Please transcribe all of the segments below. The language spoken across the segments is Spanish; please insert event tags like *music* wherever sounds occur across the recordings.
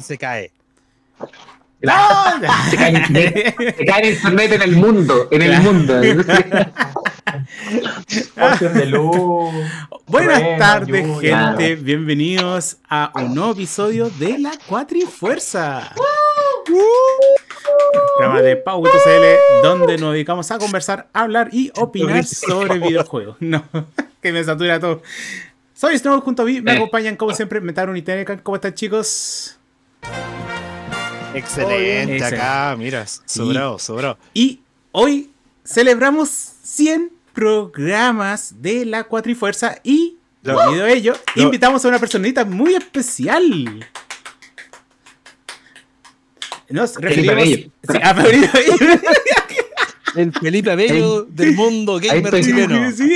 y se cae. se, cae, se cae en internet en el mundo, en el mundo. *laughs* de luz, Buenas tardes, lluvia. gente. Bienvenidos a un nuevo episodio de La Cuatrifuerza. Programa de Pau.cl donde nos dedicamos a conversar, hablar y opinar *laughs* sobre videojuegos. No, *laughs* que me satura todo. Soy Snow junto a mí, me Eh. acompañan como siempre Metaro y Tenecan. ¿Cómo están chicos? Excelente, acá, mira, sobrado, sobrado. Y hoy celebramos 100 programas de La Cuatrifuerza y debido a ello Lo- invitamos a una personita muy especial. Nos referimos Bello. Sí, a Felipe Bello. *laughs* El Felipe Bello del mundo gamer chileno. Sí.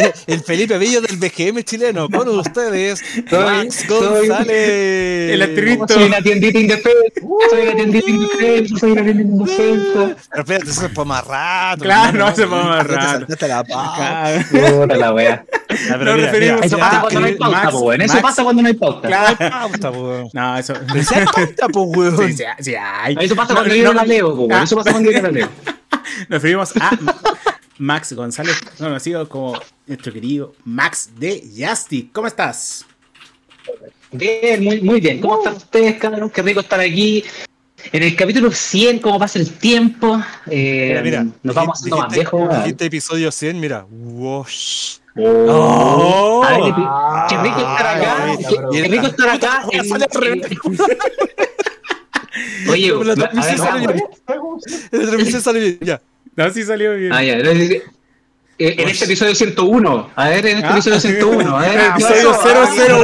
*laughs* El Felipe Bello del BGM chileno. Con ustedes, Max González. El activista. Soy una tiendita indefensa, soy una tiendita indefensa, soy una tiendita indefensa. Pero espérate, eso es para más rato. Claro, no, eso es para más Ya te rato. saltaste la. Puta la wea. Mira, Eso pasa cuando no hay pauta, weón. Eso Max. pasa cuando no hay pauta. Claro. pauta, weón. No, eso. Pero si hay pauta, po, weón. Sí, sí, sí hay. Eso pasa No, cuando no, yo no no, la leo, weón. Eso pasa cuando yo no la leo. *laughs* Nos referimos a Max González, conocido como nuestro querido Max de Justy. ¿Cómo estás? Bien, muy, muy bien. ¿Cómo están ustedes, cabrón? Qué rico estar aquí. En el capítulo 100, cómo pasa el tiempo. Eh, Mira, mira. Nos vamos haciendo más viejos. dijiste episodio 100, mira. Wosh. Oh. A ver, qué- qué rico estar acá. ah, Qué, qué rico estar acá. *laughs* Oye, la transmisión vamos. bien. El transmisión sale bien, ya. No, sí salió bien. Ah, ya. Eh, En este episodio 101. A ver, en este Ah. episodio 101. A ver, El ¿qué episodio pasó?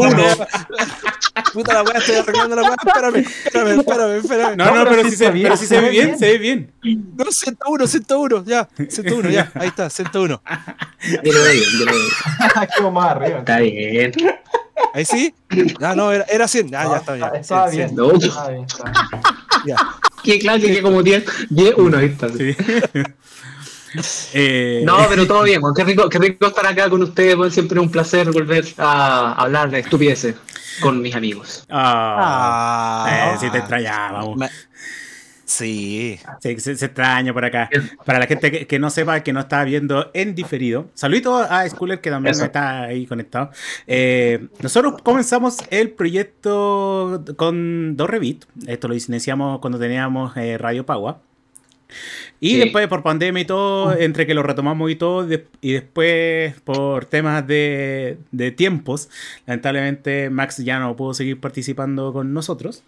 001. *laughs* Puta la weá, estoy arreglando la weá. Espérame, espérame, espérame, espérame. No, no, pero pero sí se, bien, pero sí se ve bien, bien. se ve bien. No, 101, 101, ya. 101, ya. Ahí está, 101. Yo lo veo, yo lo veo. *laughs* Más arriba. Está bien. Ahí sí. Ah, no, era, era 100. Ah, ya está bien. Estaba 100, bien. 100. No. Estaba bien, bien. Ya. Qué claro que como 10, 10, 1. Ahí está. Sí. Eh, No, pero todo *laughs* bien, qué rico, qué rico estar acá con ustedes, weón. siempre es un placer volver a hablar de estupideces con mis amigos. ah, Ah. eh, sí te extrañábamos. Sí. Sí, se, se extraña por acá. Para la gente que, que no sepa, que no está viendo en diferido, saludito a Schooler que también Eso. está ahí conectado. Eh, nosotros comenzamos el proyecto con dos Revit. Esto lo iniciamos cuando teníamos eh, Radio Pagua. Y Sí. después por pandemia y todo, entre que lo retomamos y todo, y después por temas de, de tiempos, lamentablemente Max ya no pudo seguir participando con nosotros.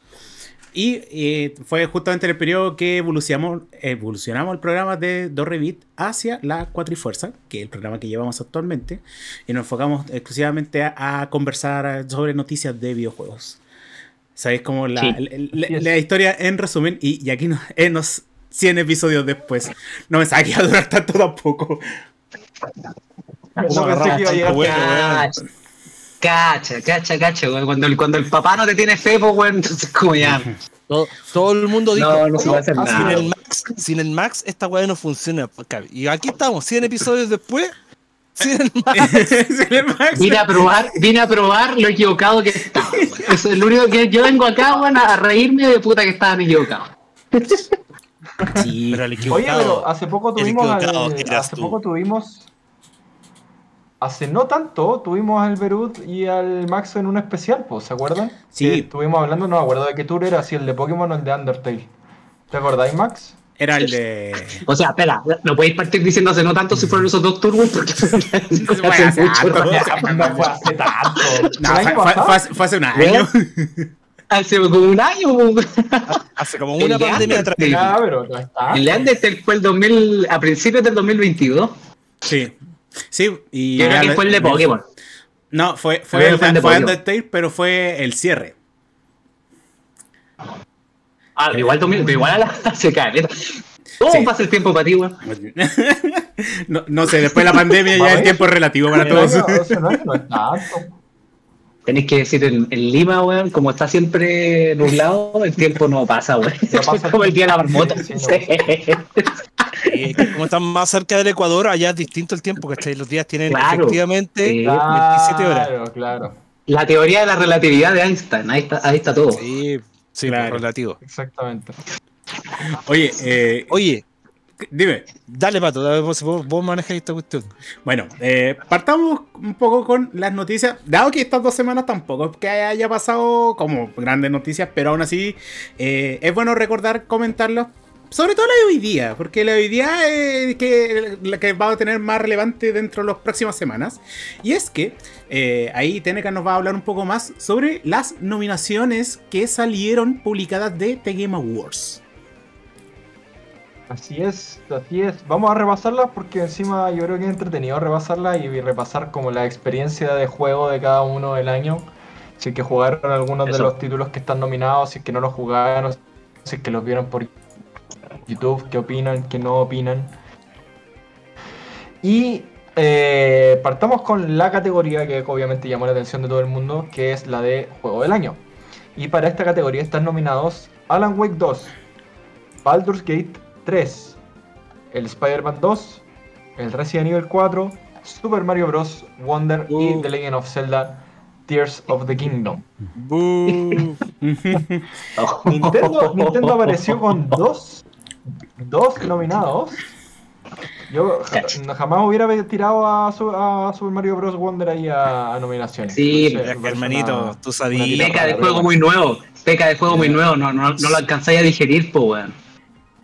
Y eh, fue justamente en el periodo que evolucionamos, evolucionamos el programa de 2Revit hacia la Cuatrifuerza, que es el programa que llevamos actualmente, y nos enfocamos exclusivamente a, a conversar sobre noticias de videojuegos. ¿Sabéis cómo la, Sí. la- la- la historia en resumen? Y, y aquí nos, en los 100 episodios después. No me sabía que iba a durar tanto tampoco. No pensé que iba a llegar. Bueno, Cacha, cacha, cacha, cacha, weón. Cuando el, cuando el papá no te tiene fe, pues, weón, entonces como ya. *laughs* Todo, todo el mundo dijo. No, no se va a hacer sin el Max, sin el Max, esta weá no funciona. Y aquí estamos, 100 episodios después. Sin el Max. *laughs* Sí, el Max. Vine a probar, vine a probar lo equivocado que estaba. Eso es lo único que yo vengo acá, weón, a reírme de puta que estaban equivocados. *laughs* Sí. *laughs* Pero el Oye, pero hace poco el tuvimos. al- hace tú. poco tuvimos. Hace no tanto tuvimos al Berut y al Max en un especial, pues, ¿se acuerdan? Sí. Que estuvimos hablando, no me acuerdo de qué tour era, si el de Pokémon o el de Undertale. ¿Te acordáis, Max? Era el de. O sea, espera, no podéis partir diciendo hace no tanto si fueron esos dos turbos porque *laughs* hace mucho. No fue hace tanto. No, ¿El fue, año fue- pasado? fue hace, fue hace un año. *laughs* Hace como un año. Hace como una de pandemia atrás. No. El de Undertale fue el 2000, a principios del 2022. Sí. Sí, y. Yo creo que fue el de Pokémon. No, fue, fue, el, fue el de fue. Undertale, pero fue el cierre. Ah, igual, 2000, pero igual a la *laughs* se cae. ¿Cómo Sí. pasa el tiempo para ti, weón? *laughs* no, no sé, después de la pandemia *laughs* ya el tiempo es relativo para todos. año- o sea, no, no es tanto. Tenéis que decir en, en Lima, weón, como está siempre nublado, el tiempo no pasa, weón. No pasa Es *laughs* como el día de la marmota. Sí. Sí. Como están más cerca del Ecuador, allá es distinto el tiempo, ¿cachai? Los días tienen Claro. efectivamente Sí. 27 horas. Claro, claro. La teoría de la relatividad de Einstein, ahí está, ahí está todo. Sí, sí, Claro. relativo. Exactamente. Oye, eh, Oye, dime. dale, pato, dale, vos, vos, vos manejas esta cuestión. Bueno, eh, partamos un poco con las noticias. Dado que estas dos semanas tampoco es que haya pasado como grandes noticias, pero aún así eh, es bueno recordar, comentarlos. Sobre todo la de hoy día, porque la de hoy día es que, la que va a tener más relevante dentro de las próximas semanas. Y es que eh, ahí Teneca nos va a hablar un poco más sobre las nominaciones que salieron publicadas de The Game Awards. Así es, así es. Vamos a repasarlas porque encima yo creo que es entretenido repasarlas y repasar como la experiencia de juego de cada uno del año. Si es que jugaron algunos de los títulos que están nominados, si es que no los jugaron, si es que los vieron por YouTube, qué opinan, qué no opinan. Y eh, partamos con la categoría que obviamente llamó la atención de todo el mundo, que es la de Juego del Año. Y para esta categoría están nominados Alan Wake 2, Baldur's Gate 3, el Spider-Man 2, el Resident Evil 4, Super Mario Bros. Wonder y. The Legend of Zelda Tears of the Kingdom. *laughs* Nintendo, Nintendo apareció con dos, dos nominados. Yo jamás hubiera tirado a, su- a Super Mario Bros. Wonder ahí a, a nominaciones. Sí, Entonces, Es que, hermanito, una- tú sabías. Peca de juego muy nuevo. Peca de juego muy nuevo. No, no, no lo alcanzáis a digerir, po, weón.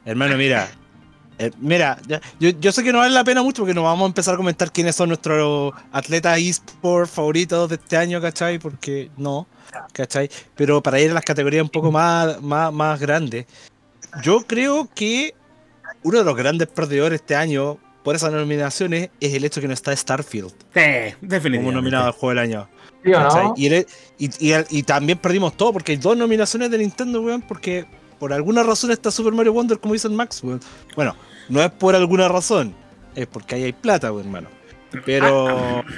Hermano, mira. eh, mira, yo, yo sé que no vale la pena mucho porque nos vamos a empezar a comentar quiénes son nuestros atletas eSport favoritos de este año, ¿cachai? Porque no, ¿cachai? Pero para ir a las categorías un poco más, más, más grandes, yo creo que uno de los grandes perdedores este año por esas nominaciones es el hecho que no está Starfield Sí, como definitivamente. nominado al juego del año. Y, el- y- y también perdimos todo porque hay dos nominaciones de Nintendo, weón, porque por alguna razón está Super Mario Wonder, como dice el Max, weón. Bueno, no es por alguna razón, es porque ahí hay plata, weón, hermano. Pero. *laughs*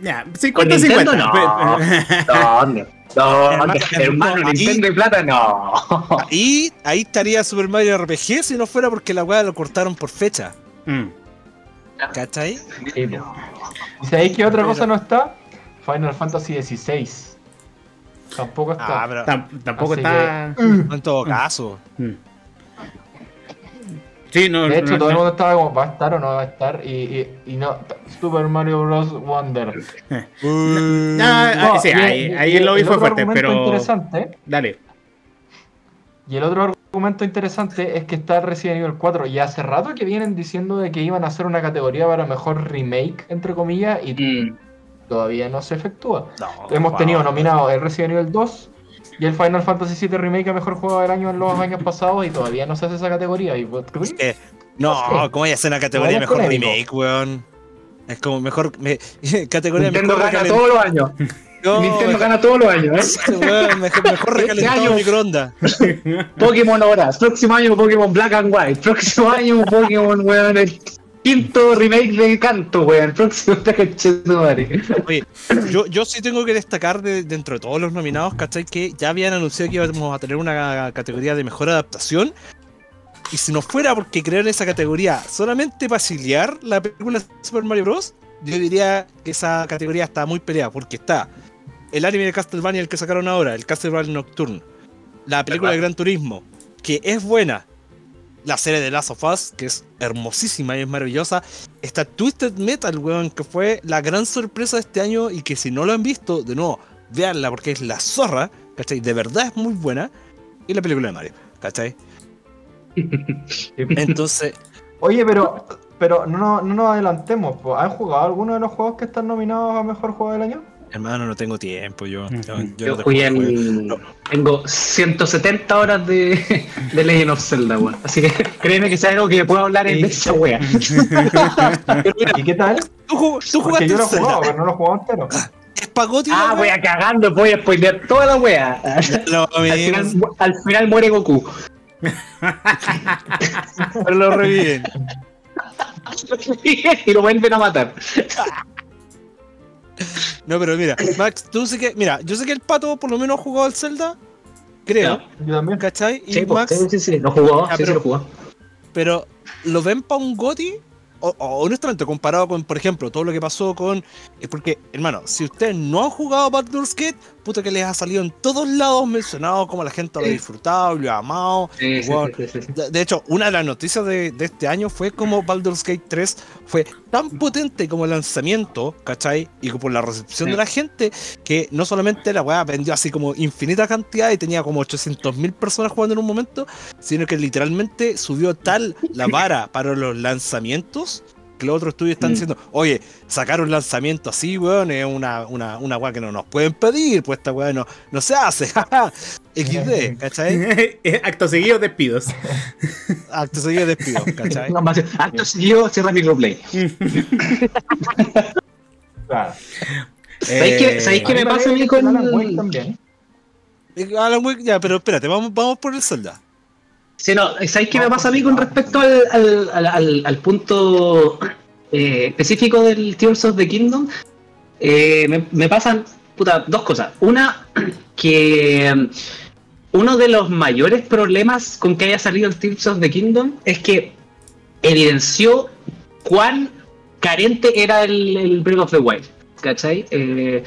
Ya, Con 50 Nintendo 50. no. *laughs* ¿Dónde? ¿Dónde? Hermano, ahí- Nintendo y plata, no. *laughs* Y ahí estaría Super Mario RPG si no fuera porque la weá lo cortaron por fecha. Mm. ¿Cachai? Sí. ¿Y sabéis qué otra cosa no está? Final Fantasy XVI. Tampoco está. Ah, pero Tam- tampoco Así está. no en todo caso. Mm. Sí, no, De hecho, no- todo el no- mundo estaba como, ¿va a estar o no va a estar? Y, y, y no, Super Mario Bros. Wonder. Mm. Ah, ah, No, sí, y- ahí, ahí y el lobby fue fuerte, pero. Interesante, Dale. y el otro argumento interesante es que está Resident Evil 4. Y hace rato que vienen diciendo de que iban a hacer una categoría para mejor remake, entre comillas, y Mm. Todavía no se efectúa. No, Hemos wow. tenido nominado el Resident Evil 2 y el Final Fantasy VII Remake a mejor juego del año en los años pasados y todavía no se hace esa categoría. Y, Es que, no, ¿cómo hay a hacer una categoría mejor remake, weón? Es como mejor. me- *laughs* categoría Nintendo mejor gana todos los años. No, Nintendo mejor- gana todos los años, ¿eh? weón, mejor, mejor recalentado año- en microondas. *laughs* Pokémon Horas. Próximo año Pokémon Black and White. Próximo año Pokémon, weón. El quinto remake de Canto, weón. Próximo *laughs* madre. Oye, yo, yo sí tengo que destacar de, dentro de todos los nominados, ¿cachai? Que ya habían anunciado que íbamos a tener una categoría de mejor adaptación. Y si no fuera porque crearon esa categoría solamente para exiliar la película Super Mario Bros., yo diría que esa categoría está muy peleada, porque está el anime de Castlevania, el que sacaron ahora, el Castlevania Nocturne, la película de Gran Turismo, que es buena, la serie de Last of Us, que es hermosísima y es maravillosa, está Twisted Metal, weón, que fue la gran sorpresa de este año y que si no lo han visto, de nuevo, véanla porque es la zorra, ¿cachai? De verdad es muy buena. Y la película de Mario, ¿cachai? *laughs* Entonces, Oye, pero, pero no, no, no nos adelantemos. ¿Han jugado alguno de los juegos que están nominados a mejor juego del año? Hermano, no tengo tiempo yo. yo, yo Yo no tengo jugué juego. en... Tengo 170 horas de, de Legend of Zelda, weón. Así que *laughs* créeme que es algo que puedo hablar en esa wea. *laughs* ¿Y qué tal? tú, jugaste yo lo he jugado, pero no lo he jugado entero. Pagoti Ah, voy a cagando, voy a spoilear toda la wea. *laughs* Al final, al final muere Goku. pero lo reviven. y lo vuelven a matar. No, pero mira, Max, tú sé que. Mira, yo sé que el pato por lo menos ha jugado al Zelda. Creo, Yo también. ¿cachai? Y Sí, pues, Max, sí, sí, sí, lo jugó, Ah, sí, sí, pero- lo jugó. pero ¿lo ven para un Goti? o- o honestamente, comparado con, por ejemplo, todo lo que pasó con. Es porque, hermano, si ustedes no han jugado Baldur's Gate, puta que les ha salido en todos lados mencionado como la gente lo ha disfrutado y lo ha amado. Sí, sí. De, hecho, una de las noticias de, de este año fue como Baldur's Gate 3 fue tan potente como lanzamiento, ¿cachai? Y por la recepción de la gente, que no solamente la weá vendió así como infinita cantidad y tenía como 800.000 personas jugando en un momento, sino que literalmente subió tal la *laughs* vara para los lanzamientos que los otros estudios están Mm. diciendo, oye, sacar un lanzamiento así, weón, es una, una, una weá que no nos pueden pedir, pues esta weá no, no se hace, *laughs* jaja. XD, *laughs* ¿cachai? *laughs* Acto seguido, despidos. Acto seguido despido, ¿cachai? No, más- Acto seguido, cierra microplay. Claro. ¿Sabéis qué- sabéis qué me pasa a mí con- Alan Wake también. Eh, Alan Wake, ya, pero espérate, vamos, vamos por el Zelda. Sí, no, ¿sabéis qué me pasa a mí con respecto al, al, al, al- punto eh, específico del Tears of the Kingdom? Eh, me, me pasan puta, dos cosas. Una, que mm, uno de los mayores problemas con que haya salido el Tears of the Kingdom es que evidenció cuán carente era el, el Breath of the Wild. ¿Cachai? Eh,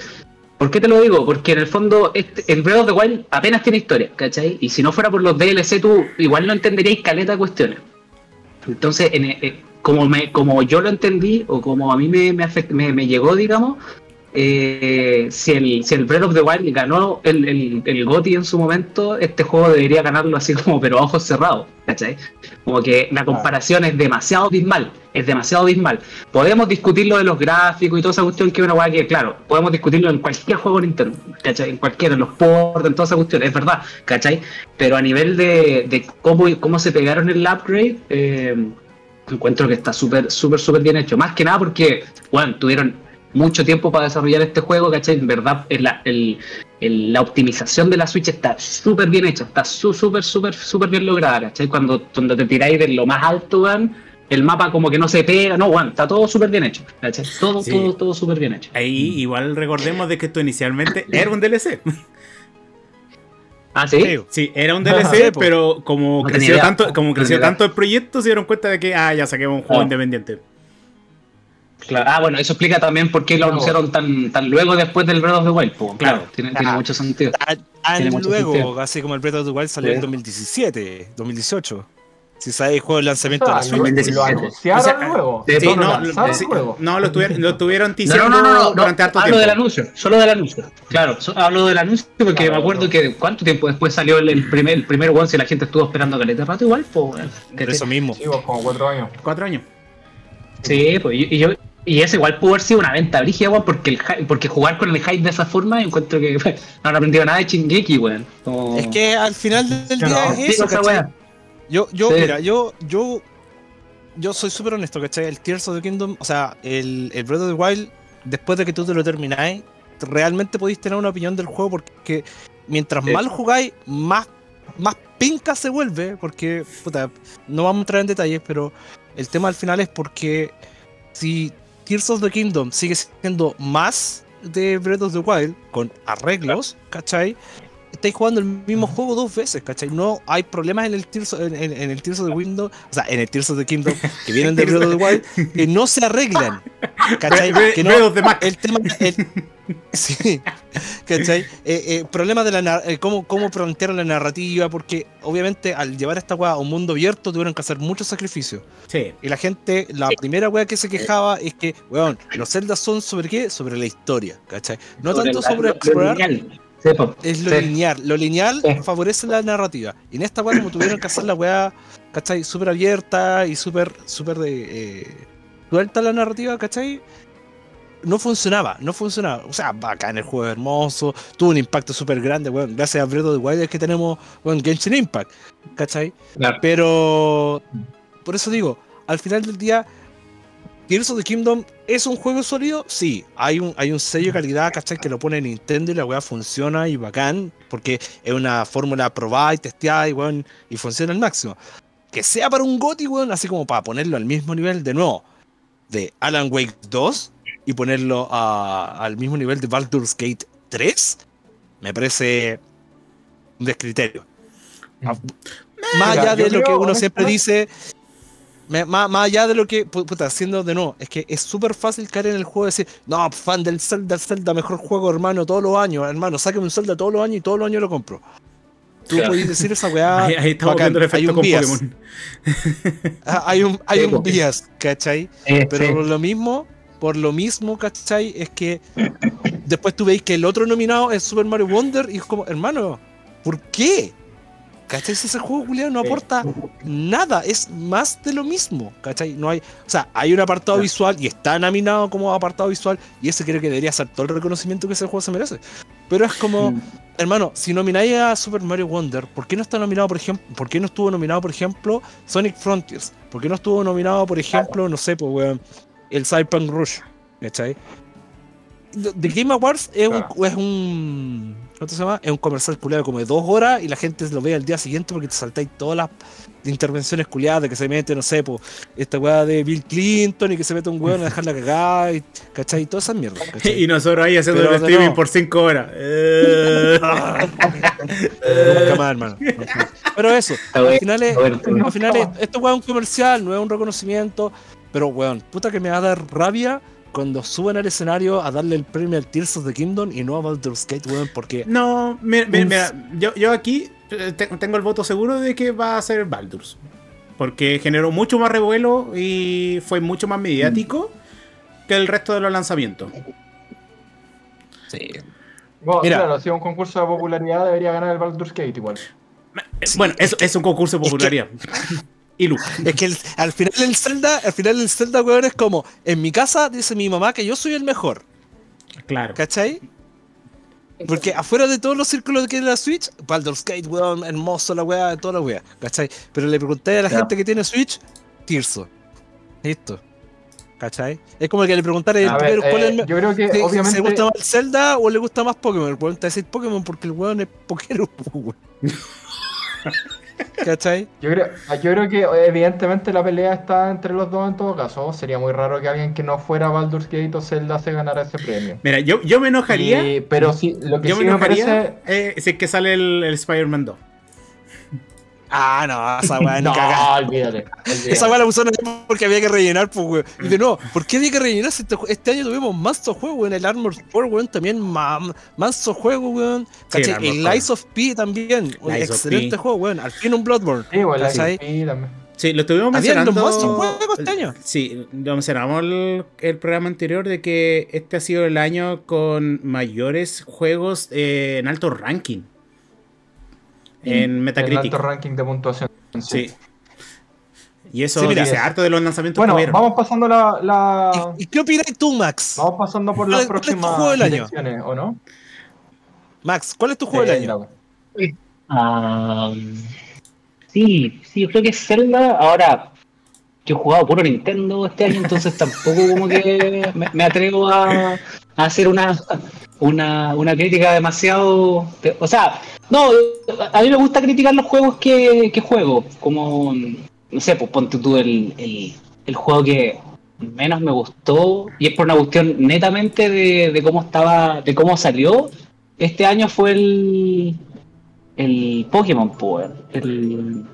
¿Por qué te lo digo? Porque en el fondo este- el Breath of the Wild apenas tiene historia, ¿cachai? Y si no fuera por los DLC tú igual no entenderíais caleta de cuestiones. Entonces, en- eh, como, me, como yo lo entendí, o como a mí me- me llegó, digamos, eh, si, el, si el Breath of the Wild ganó el, el, el GOTY en su momento, este juego debería ganarlo así como, pero a ojos cerrados, ¿cachai? Como que la comparación es demasiado dismal, es demasiado dismal. Podemos discutir lo de los gráficos y toda esa cuestión que es una weá que, claro, podemos discutirlo en cualquier juego de Nintendo, ¿cachai? En cualquiera, en los ports, en toda esa cuestión, es verdad, ¿cachai? Pero a nivel de, de cómo, cómo se pegaron el upgrade, eh, encuentro que está súper, súper, súper bien hecho. Más que nada porque, bueno, tuvieron mucho tiempo para desarrollar este juego, ¿cachai? En verdad, es la, el- el- la optimización de la Switch está súper bien hecha, está súper, súper, súper bien lograda, ¿cachai? Cuando, cuando te tiráis de lo más alto, weón, el mapa como que no se pega, no, weón, está todo súper bien hecho, ¿cachai? Todo, Sí. todo, todo súper bien hecho. Ahí igual recordemos de que esto inicialmente era un DLC. Ah, sí. Sí, era un *laughs* DLC, pero como No creció tanto, como creció tanto el proyecto, se dieron cuenta de que ah, ya saquemos un juego Ah. independiente. Claro. Ah, bueno, eso explica también por qué lo Claro. anunciaron tan, tan luego después del Breath of the Wild, po. claro, Claro. tiene, tiene Ah. mucho sentido. Tan, tan Tiene mucho luego, sentido. así como el Breath of the Wild salió Sí. en 2017, 2018. Si sabes, el juego de lanzamiento de Ah, la lo, Switch. lo 2017. anunciaron O sea, luego. sí, Sí, lo no, lanzaron lo, sí, luego. no, lo tuvieron, lo tuvieron No, no, no, no, no, durante harto hablo tiempo. del anuncio, solo del anuncio. Claro, so- hablo del anuncio porque Claro, me acuerdo no. que cuánto tiempo después salió el, el primer el primer one si la gente estuvo esperando caleta de rato igual, pues. Por eso mismo. Sí, pues, como cuatro años. Cuatro años. Sí, pues y, y yo y ese igual pudo haber sido una venta brígida, weón, porque el hy- porque jugar con el hype de esa forma encuentro que *laughs* no han aprendido nada de Chingeki, weón. Como- Es que al final del día no, es eso. Yo, yo, Sí. mira, yo, yo, yo soy súper honesto, ¿cachai? El Tears of the Kingdom, o sea, el, el Breath of the Wild, después de que tú te lo termináis, realmente podéis tener una opinión del juego porque mientras Sí. más lo jugáis, más, más pinca se vuelve, porque, puta, no vamos a entrar en detalles, pero el tema al final es porque si Tears of the Kingdom sigue siendo más de Breath of the Wild, con arreglos, ¿cachai? Estáis jugando el mismo juego dos veces, ¿cachai? No hay problemas en el Tears, en, en- en el Tears of the Kingdom, o sea, en el Tears of the Kingdom que vienen de Breath of the *laughs* Wild, que no se arreglan, ¿cachai? Que no, el tema el- *laughs* sí ¿cachai? Eh, eh, problemas de la eh, cómo, cómo plantear la narrativa porque obviamente al llevar esta weá a un mundo abierto tuvieron que hacer muchos sacrificios Sí. y la gente la primera weá que se quejaba es que weón los celdas son sobre qué sobre la historia ¿cachai? no Sobre tanto la- sobre lo explorar lineal. Sí, es lo Sí. lineal. Lo lineal Sí. favorece la narrativa. Y en esta weá, como tuvieron que hacer la weá, ¿cachai? Súper abierta y súper, súper de. Eh, suelta la narrativa, ¿cachai? No funcionaba, no funcionaba. O sea, bacán el juego hermoso, tuvo un impacto súper grande, weón. Gracias a Breath of the Wild es que tenemos, weón, Genshin Impact, ¿cachai? Claro. Pero, por eso digo, al final del día, Tears of the Kingdom es un juego sólido, sí. Hay un, hay un sello de calidad, ¿cachai? Que lo pone Nintendo y la weá funciona y bacán, porque es una fórmula probada y testeada y, weón, y funciona al máximo. Que sea para un GOTY, weón, así como para ponerlo al mismo nivel de nuevo de Alan Wake 2 y ponerlo a- al mismo nivel de Baldur's Gate 3, me parece un descriterio. Mm. Más Mira, allá de lo que uno siempre dice, más, más allá de lo que, pu- puta, haciendo de no, es que es súper fácil caer en el juego y decir, no, fan del Zelda, Zelda, mejor juego, hermano, todos los años, hermano, sáqueme un Zelda todos los años y todos los años lo compro. Tú Claro. podés decir esa weá. *laughs* ahí, ahí estamos bacán, viendo el hay efecto un con bias. Pokémon. *laughs* Ah, Hay un, hay un bias, ¿cachai? Eh, Pero sí. por lo mismo, por lo mismo, ¿cachai? Es que después tú veis que el otro nominado es Super Mario Wonder y es como, hermano, ¿por qué? ¿Cachai? Si ese juego culiado no aporta nada, es más de lo mismo, ¿cachai? No hay, o sea, hay un apartado visual y está nominado como apartado visual y ese creo que debería ser todo el reconocimiento que ese juego se merece. Pero es como, Mm. hermano, si nomináis a Super Mario Wonder, ¿por qué no está nominado, por ejemplo, por qué no estuvo nominado, por ejemplo, Sonic Frontiers? ¿Por qué no estuvo nominado, por ejemplo, no sé, pues, weón, el Cyberpunk Rush? ¿Cachai? The The Game Awards es Claro. un, es un. ¿Cómo se llama? Es un comercial culiado como de dos horas y la gente lo ve al día siguiente porque te saltáis todas las intervenciones culiadas de que se mete, no sé, pues, esta weá de Bill Clinton y que se mete un weón a dejarla cagada, y, ¿cachai? Todas esas mierdas. *laughs* ¿cachai? Y nosotros ahí haciendo Pero el streaming por 5 horas. Eh. *laughs* Nunca más, hermano. Pero eso, al final, es, al final es- esto weón, es un comercial, no es un reconocimiento. Pero weón, puta que me va a dar rabia cuando suben al escenario a darle el premio al Tears of the Kingdom y no a Baldur's Gate, weón, porque No, mira, mira, yo, yo aquí eh, te- tengo el voto seguro de que va a ser Baldur's. Porque generó mucho más revuelo y fue mucho más mediático que el resto de los lanzamientos. Bueno, Mira. claro, si es un concurso de popularidad debería ganar el Baldur's Gate igual. Eh, bueno, eso es un concurso de es que- popularidad. *laughs* y *laughs* es que el- al final el Zelda, al final el Zelda, weón, es como, en mi casa dice mi mamá que yo soy el mejor, Claro. ¿cachai? Porque afuera de todos los círculos que en la Switch, Baldur's Gate, weón, hermoso la weá, toda la weá, ¿cachai? Pero le pregunté a la gente que tiene Switch, Tirso. Listo. ¿Cachai? Es como el que le preguntara A ver, primero cuál es el eh, yo creo que si- si ¿Le obviamente gusta más el Zelda o le gusta más Pokémon? El weón te va a decir Pokémon porque el weón es Pokémon, *laughs* weón. ¿Cachai? Yo creo, yo creo que evidentemente la pelea está entre los dos en todo caso. Sería muy raro que alguien que no fuera Baldur's Gate o Zelda se ganara ese premio. Mira, yo, yo me enojaría. Y- pero sí, lo que yo sí me me enojaría parece. eh, si es que sale el, el Spider-Man 2. Ah, no, esa weá No, olvídate. olvídate. Esa weá la usaron porque había que rellenar, pues, weón. Y de nuevo, ¿por qué había que rellenar este, este año tuvimos manso juego, weón? El Armor Core, weón, también ma- manso juego, weón. Sí, el. Lies of P también. Un excelente juego, weón. Al fin un Bloodborne. Sí, ¿cachai? sí, también. Sí, lo estuvimos mencionando. más juegos este año. Sí, lo mencionamos el, el programa anterior de que este ha sido el año con mayores juegos eh, en alto ranking. En El Metacritic. alto ranking de puntuación. Sí. Y eso Sí, mira. dice harto de los lanzamientos Bueno, que vamos pasando la, la- ¿Y, y qué opinas tú, Max? vamos pasando por ¿Cuál las es- cuál es tu próximas juego del año? ¿o no? Max, ¿cuál es tu juego del Eh, año? Ah, sí, sí, yo creo que es Zelda. Ahora, yo he jugado puro Nintendo este año, entonces tampoco como que me, me atrevo a, a hacer una, una, una crítica demasiado... O sea, no, a mí me gusta criticar los juegos que, que juego, como, no sé, pues ponte tú el, el, el juego que menos me gustó, y es por una cuestión netamente de, de cómo estaba, de cómo salió. Este año fue el, el Pokémon Power, el,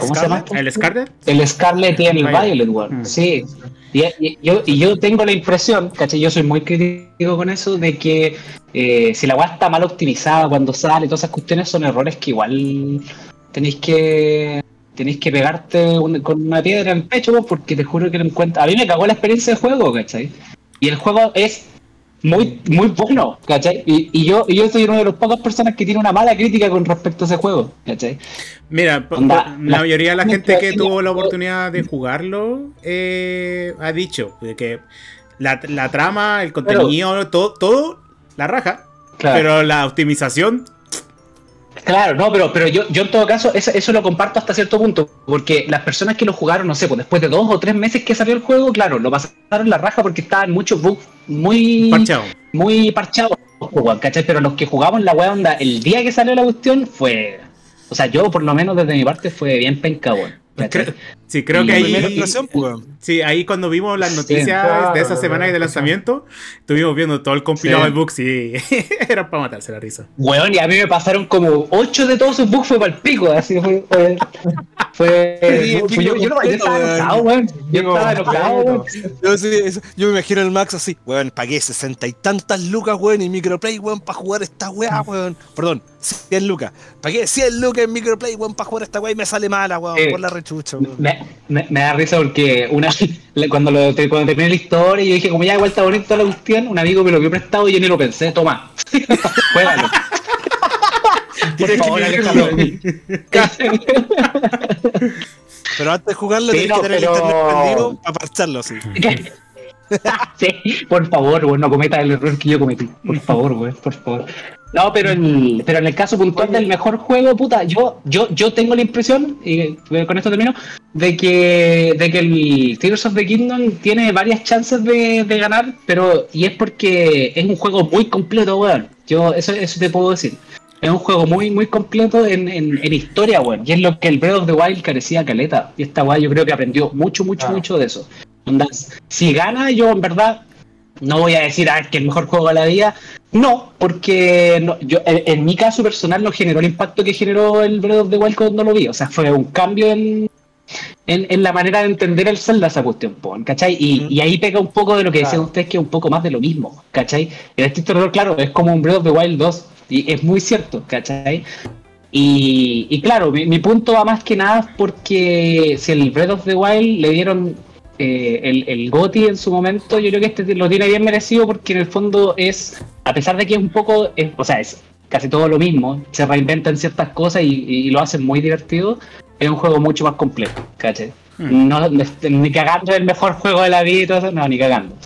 ¿Cómo se llama? ¿El Scarlet? el Scarlet y el Violet. Violet. Mm. Sí. Y, yo, y yo tengo la impresión, ¿cachai? Yo soy muy crítico con eso, de que eh, si la weá está mal optimizada cuando sale, todas esas cuestiones son errores que igual tenéis que tenéis que pegarte con una piedra en el pecho, porque te juro que lo encuentro. A mí me cagó la experiencia de juego, ¿cachai? Y el juego es muy, muy bueno, ¿cachai? Y, y yo, y yo soy una de las pocas personas que tiene una mala crítica con respecto a ese juego, ¿cachai? Mira, Onda, la la- mayoría de la gente que tuvo la oportunidad de jugarlo eh, ha dicho que la, la trama, el contenido, todo, todo, la raja, Claro. pero la optimización, Claro, no, pero, pero yo, yo en todo caso eso, eso lo comparto hasta cierto punto, porque las personas que lo jugaron, no sé, pues después de dos o tres meses que salió el juego, claro, lo pasaron la raja porque estaban muchos bugs muy parchado. muy parchados, pues, ¿cachai? Pero los que jugamos la weá onda, el día que salió la cuestión fue, o sea, yo por lo menos desde mi parte fue bien penca, weón. ¿cachai? Cre- Sí, creo Y que ahí. Pues, weón. Sí, ahí cuando vimos las noticias claro, de esa semana y de lanzamiento, estuvimos viendo todo el compilado Sí. de bugs y *laughs* era para matarse la risa. Weón, y a mí me pasaron como 8 de todos sus bugs fue para el pico, así fue. Fue. fue- Sí, fue- yo, yo, no- yo estaba enojado, weón. Yo estaba enojado, weón. Yo, sí, eso- yo me imagino el Max así, weón, pagué sesenta y tantas lucas, weón, y microplay, weón, para jugar esta weá, weón. Perdón, 100 lucas. Pagué 100 lucas en microplay, weón, para jugar esta weá y me sale mala, weón, Eh, por la rechucha, weón. Me, me, me da risa porque una *laughs* cuando, lo, cuando terminé la historia yo dije como ya igual está bonito la cuestión, un amigo me lo vio prestado y yo ni lo pensé, toma, *laughs* juégalo. *laughs* Por favor, mí. Pero antes de jugarlo, Sí, tenés no, que tener pero- el internet prendido para parcharlo así. *laughs* sí, por favor, güey, no cometa el error que yo cometí. Por favor, güey, por favor. No, pero en, pero en el caso puntual del mejor juego, puta, yo, yo, yo tengo la impresión, y con esto termino, de que, de que el Tears of the Kingdom tiene varias chances de, de ganar, pero y es porque es un juego muy completo, weón. Yo eso, eso te puedo decir. Es un juego muy, muy completo en, en, en historia, weón. Y es lo que el Breath of the Wild carecía caleta. Y esta weá yo creo que aprendió mucho, mucho, Ah. mucho de eso. Si gana, yo en verdad no voy a decir ah, que el mejor juego de la vida. No, porque no- yo, en, en mi caso personal no generó el impacto que generó el Breath of the Wild cuando lo vi. O sea, fue un cambio en, en, en la manera de entender el Zelda esa cuestión, ¿cachai? Y, y ahí pega un poco de lo que decían Claro. ustedes, que es un poco más de lo mismo, ¿cachai? El Horror, claro, es como un Breath of the Wild 2, y es muy cierto, ¿cachai? Y, y claro, mi, mi punto va más que nada porque si el Breath of the Wild le dieron eh, el, el GOTY en su momento, yo creo que este lo tiene bien merecido porque en el fondo es, a pesar de que es un poco, es- o sea, es casi todo lo mismo, se reinventan ciertas cosas y, y lo hacen muy divertido, es un juego mucho más completo, ¿cachai? Hmm. No, ni cagando el mejor juego de la vida y todo eso, no, ni cagando.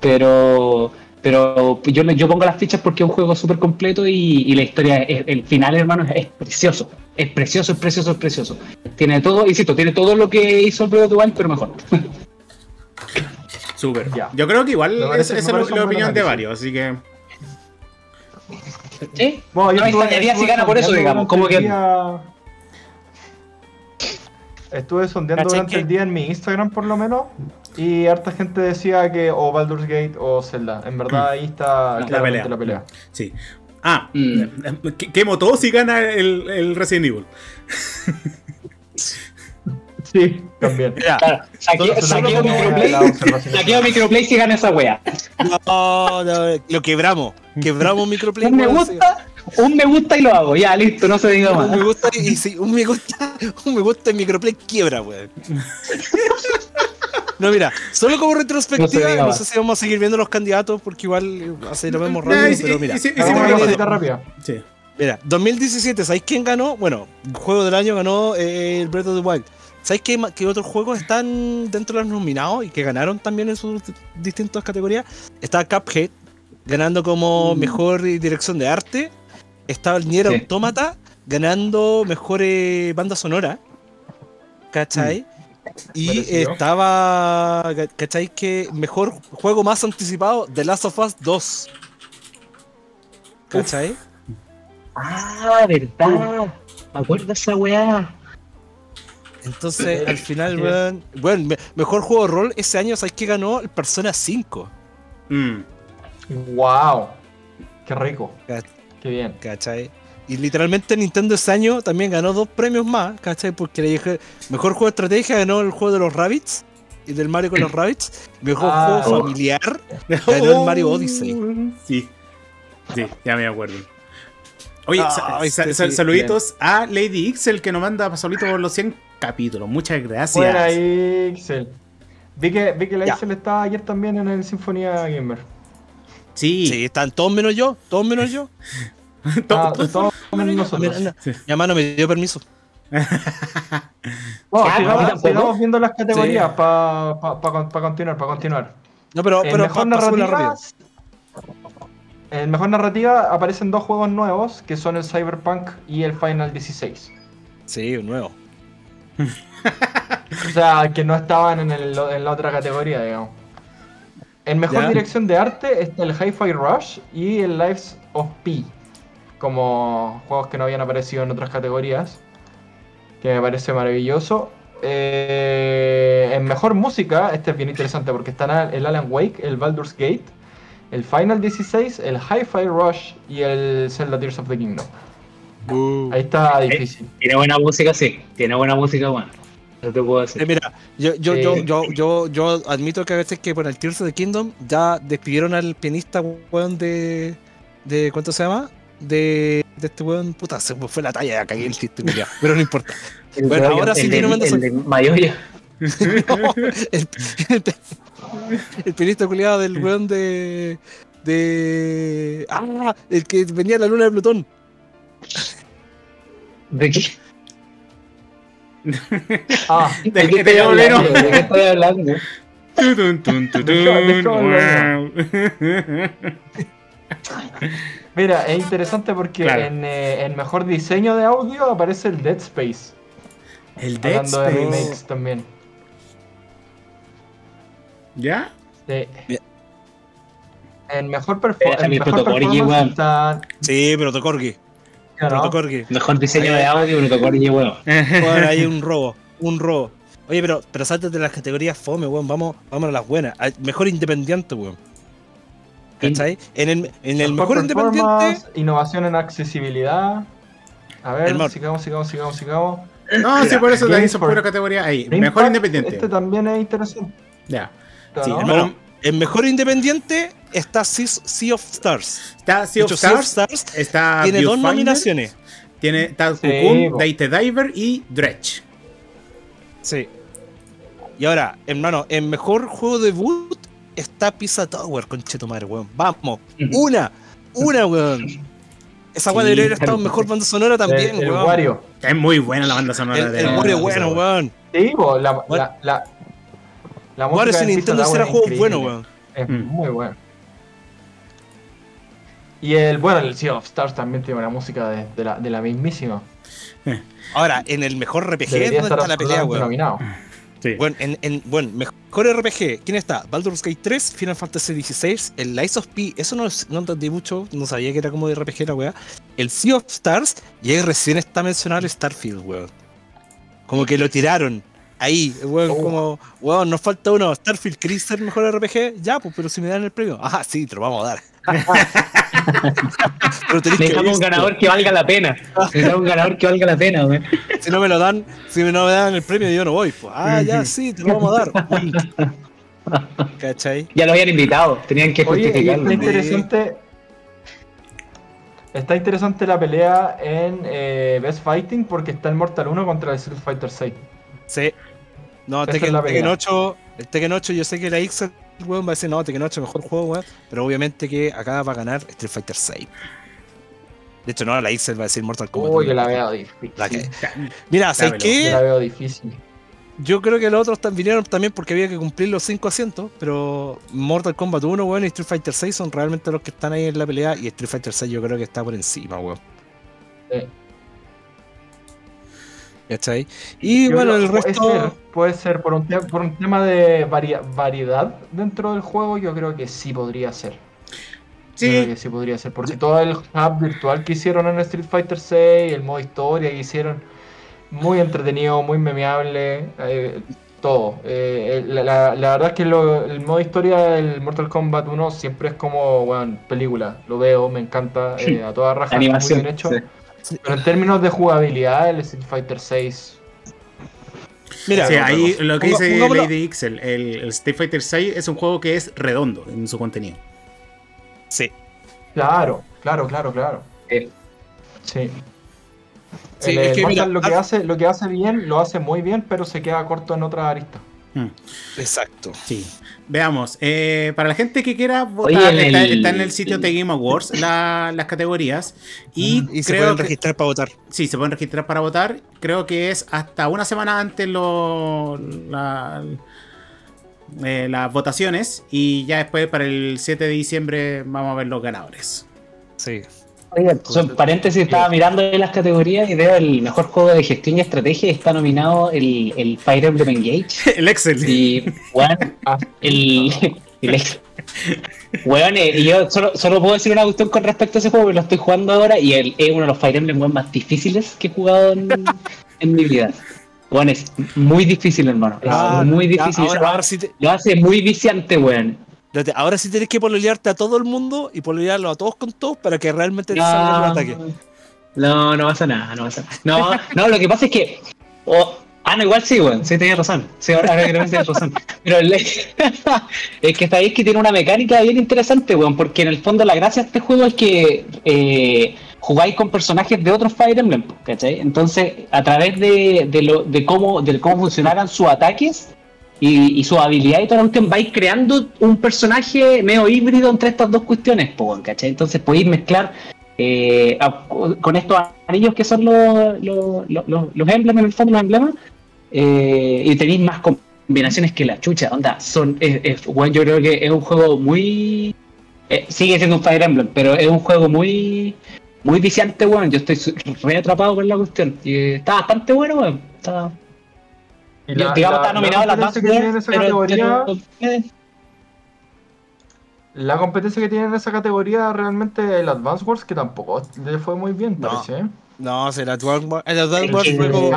Pero pero yo, yo pongo las fichas porque es un juego súper completo y, y la historia, es- el final, hermano, es, precioso. Es precioso, es precioso, es precioso. Tiene todo, insisto, tiene todo lo que hizo el Breath of the Wild, pero mejor. Súper. Ya. Yo creo que igual esa es la opinión de varios, así que. ¿Sí? Bueno, yo no me estuve- extrañaría si gana por eso, digamos. Como que. día- Estuve sondeando ¿Cachai durante que- el día en mi Instagram por lo menos y harta gente decía que o Baldur's Gate o Zelda. En verdad ahí está La pelea. la pelea. Sí. Ah, Mm. que- quemo todo si gana el, el Resident Evil. *laughs* Sí, también. Mira, Claro, saqueo, microplay. Saqueo microplay si gana esa wea. no, no, lo quebramos. Quebramos microplay. Un me gusta, un me gusta y lo hago. Ya, listo, no se diga sí. Un me más. gusta y sí, un me gusta, *laughs* un me gusta en microplay quiebra, weón. *laughs* No, mira, solo como retrospectiva, no, sé si vamos a seguir viendo los candidatos porque igual eh, así lo vemos rápido, y- pero mira. y- y- y- Hagamos sí. Mira, 2017, ¿sabéis quién ganó? Bueno, juego del año ganó eh, el Breath of the Wild. ¿Sabéis qué, otros juegos están dentro de los nominados y que ganaron también en sus distintas categorías? Está Cuphead, ganando como mejor eh, dirección de arte. Estaba el Nier Sí. Automata, ganando mejor eh, banda sonora. ¿Cachai? Y estaba, ca- ¿cachai? Que mejor juego más anticipado, The Last of Us 2. ¿Cachai? Ah, verdad. Me acuerdo esa weá. Entonces, al final, weón, me- mejor juego de rol ese año, ¿sabes qué ganó? El Persona 5. Mm. Wow. Qué rico. Qué bien. ¿Cachai? Y literalmente Nintendo ese año también ganó dos premios más, ¿cachai? Porque le dije, mejor juego de estrategia ganó el juego de los Rabbits y del Mario con los *clears throat* Rabbits. Mejor Ah. juego familiar *laughs* ganó el Mario Odyssey. Sí. Sí, ya me acuerdo. Oye, Ah, sa- este sa- sa- sí, saluditos a Lady Ixel que nos manda pasolito por los 100 capítulos. Muchas gracias. Buena Ixel. Vi que, vi que la Ya. Ixel estaba ayer también en el Sinfonía Gamer. Sí. Sí, están todos menos yo, todos menos yo. *laughs* *laughs* Ah, to- todos menos nosotros. Mira, no, Sí. Mi mamá no me dio permiso. *laughs* Ah, sigamos, ¿no? Viendo las categorías para pa, pa- pa continuar, para continuar. No, pero, En pero mejor narrativa, en mejor narrativa aparecen dos juegos nuevos que son el Cyberpunk y el Final 16. Sí, un nuevo. *laughs* O sea, que no estaban en, el- en la otra categoría, digamos. En mejor Ya. dirección de arte está el Hi-Fi Rush y el Lives of P. Como juegos que no habían aparecido en otras categorías. Que me parece maravilloso. eh, en mejor música, este es bien interesante porque están el Alan Wake, el Baldur's Gate, el Final 16, el Hi-Fi Rush y el Zelda Tears of the Kingdom. Uh. Ahí está difícil. Tiene buena música, sí. Tiene buena música, bueno. No te puedo Eh, decir. mira, yo, yo, yo, yo, yo, yo admito que a veces que por el Tears of the Kingdom ya despidieron al pianista weón de. de ¿Cuánto se llama? De, de este weón, puta, se me fue la talla, ya cagué el chiste, *laughs* pero no importa. El bueno, de- ahora sí el tiene de, banda el de Mayoya. *laughs* el, el, el pianista culiado del weón de. de. Ah, el que venía a la luna de Plutón. ¿De qué? *laughs* Ah, ¿De ¿De qué te estoy hablando? hablando? ¿De qué estoy hablando? Tun. Mira, es interesante porque Claro. en, eh, en mejor diseño de audio aparece el Dead Space. El Dead Hablando de Space. remakes también. ¿Ya? Sí. En mejor, Protocorgi, performance está. Sí, pero Tokorgi. ¿no? Mejor diseño de audio, huevo. Weón, *laughs* hay un robo. Un robo. Oye, pero, pero salte de las categorías fome, weón. Vamos, vamos a las buenas. Al Mejor independiente, weón. ¿Cachai? En el, en el mejor independiente. Innovación en accesibilidad. A ver, El sigamos, sigamos, sigamos, sigamos. No, sí, por eso hizo for- pura categoría ahí. Impact, Mejor independiente. Este también es interesante. Ya. ¿no? Sí, No, hermano. no. En mejor independiente está Sea, of Stars. Está Sea of hecho, Sea of Stars, está tiene dos nominaciones. Tiene está Sí. Date Diver y Dredge. Sí. Y ahora, hermano, en mejor juego debut está Pizza Tower, conchetumare, weón. Vamos. Una. Una, weón. Esa weón Sí, debería haber estado mejor banda sonora también, el, el weón. Wario. Es muy buena la banda sonora El, de el Wario esa bueno, weón. weón. Sí, po, la, la, la, la Wario música sin de Nintendo será juego es bueno, weón. Es Mm. muy bueno. Y el, bueno, el Sea of Stars también tiene una música de, de la, de la mismísima. Ahora, en el mejor RPG, ¿dónde está la pelea, weón? Sí. Bueno, en, en, bueno, mejor RPG, ¿quién está? Baldur's Gate 3, Final Fantasy XVI, el Lies of P, eso no, no entendí mucho, no sabía que era como de RPG la weá. El Sea of Stars, y ahí recién está mencionado el Starfield, weón. Como que lo tiraron. Ahí, weón, Oh. como, weón, nos falta uno. Starfield, ¿querés ser mejor RPG? Ya, pues, pero si me dan el premio. Ajá, sí, te lo vamos a dar. Pero tenés que Necesitamos un ganador que valga la pena. Necesitamos un ganador que valga la pena. Si no me lo dan, si no me dan el premio, yo no voy. pues. Ah, ya, sí, te lo vamos a dar. ¿Cachai? Ya lo habían invitado, tenían que Oye, justificarlo. está interesante. Está interesante la pelea en eh, Best Fighting porque está el Mortal 1 contra el Street Fighter 6. Sí. No, Esa Tekken, Tekken pelea. 8, el Tekken 8, yo sé que la X, weón, va a decir, no, Tekken 8 mejor juego, weón. Pero obviamente que acá va a ganar Street Fighter 6. De hecho, no, la X va a decir Mortal Kombat. Uy, 1. yo la veo difícil. La que- Mira, ¿sabes Dámelo. Yo la qué? veo difícil. Yo creo que los otros vinieron también porque había que cumplir los 5 asientos, pero Mortal Kombat 1, weón, y Street Fighter 6 son realmente los que están ahí en la pelea, y Street Fighter 6 yo creo que está por encima, weón. Sí. ¿Cachai? Y Yo bueno, creo- el puede resto... ser, puede ser por un, por un tema de varia- variedad dentro del juego, yo creo que sí podría ser. Yo creo Sí, que sí podría ser, porque todo el hub virtual que hicieron en Street Fighter 6, el modo historia que hicieron, muy entretenido, muy memeable, eh, todo. Eh, la, la- la verdad es que lo- el modo historia del Mortal Kombat 1 siempre es como, bueno, película, lo veo, me encanta, eh, a toda raja, Animación. muy bien hecho. sí. Pero en términos de jugabilidad, el Street Fighter 6 Mira, sí, otra ahí cosa. lo que Ponga- dice Lady X, el, Street Fighter 6 es un juego que es redondo en su contenido. sí. Claro, claro, claro, claro. Eh, Sí. Sí, El, es el que mira, lo que hace, lo que hace bien, lo hace muy bien, pero se queda corto en otras aristas. Mm, Exacto. sí. Veamos, eh, para la gente que quiera Oye, votar, en está, el- está en el sitio de Game Awards la- las categorías y, Y se pueden que registrar para votar. sí, se pueden registrar para votar. Creo que es hasta una semana antes lo, la- eh, las votaciones y ya después para el 7 de diciembre vamos a ver los ganadores. Sí. Oiga, son paréntesis, estaba mirando las categorías y veo el mejor juego de gestión y estrategia y está nominado el, el Fire Emblem Engage. *laughs* El Excel. Y, weón, Ah. el, *laughs* el ex- Weón, eh, y yo solo, solo puedo decir una cuestión con respecto a ese juego, porque lo estoy jugando ahora y el, es uno de los Fire Emblem weón, más difíciles que he jugado en, *laughs* en mi vida. Weón, es muy difícil, hermano. Es Ah, muy ya, difícil. ahora, Esa ahora sí te- Lo hace muy viciante, weón. Ahora sí tenés que pololearte a todo el mundo y pololearlo a todos con todos para que realmente te el ataque. No, no pasa nada, no pasa nada. No, no, lo que pasa es que. oh, ah, no, igual sí, weón. Sí, tenías razón. Sí, ahora, ahora que razón. Pero *laughs* es que sabéis que tiene una mecánica bien interesante, weón. Porque en el fondo la gracia de este juego es que eh, jugáis con personajes de otros Fire Emblem, ¿cachai? Entonces, a través de, de, lo, de, cómo, de cómo funcionaran sus ataques y, y su habilidad y toda la cuestión, vais creando un personaje medio híbrido entre estas dos cuestiones, ¿cachai? Entonces podéis mezclar eh, con estos anillos que son los, los, los, emblemas, en el fondo los emblemas, eh, y tenéis más combinaciones que la chucha, onda, son, weón, yo creo que es un juego muy, eh, sigue siendo un Fire Emblem, pero es un juego muy, muy viciante, weón, yo estoy re atrapado con la cuestión, y está bastante bueno, weón, está, Y yo, digamos, está nominado la competencia que tiene en esa categoría, la competencia que tiene en esa categoría realmente el Advance Wars, que tampoco le fue muy bien, No. parece. ¿eh? No, o el Advance Wars- el Advance Wars fue como-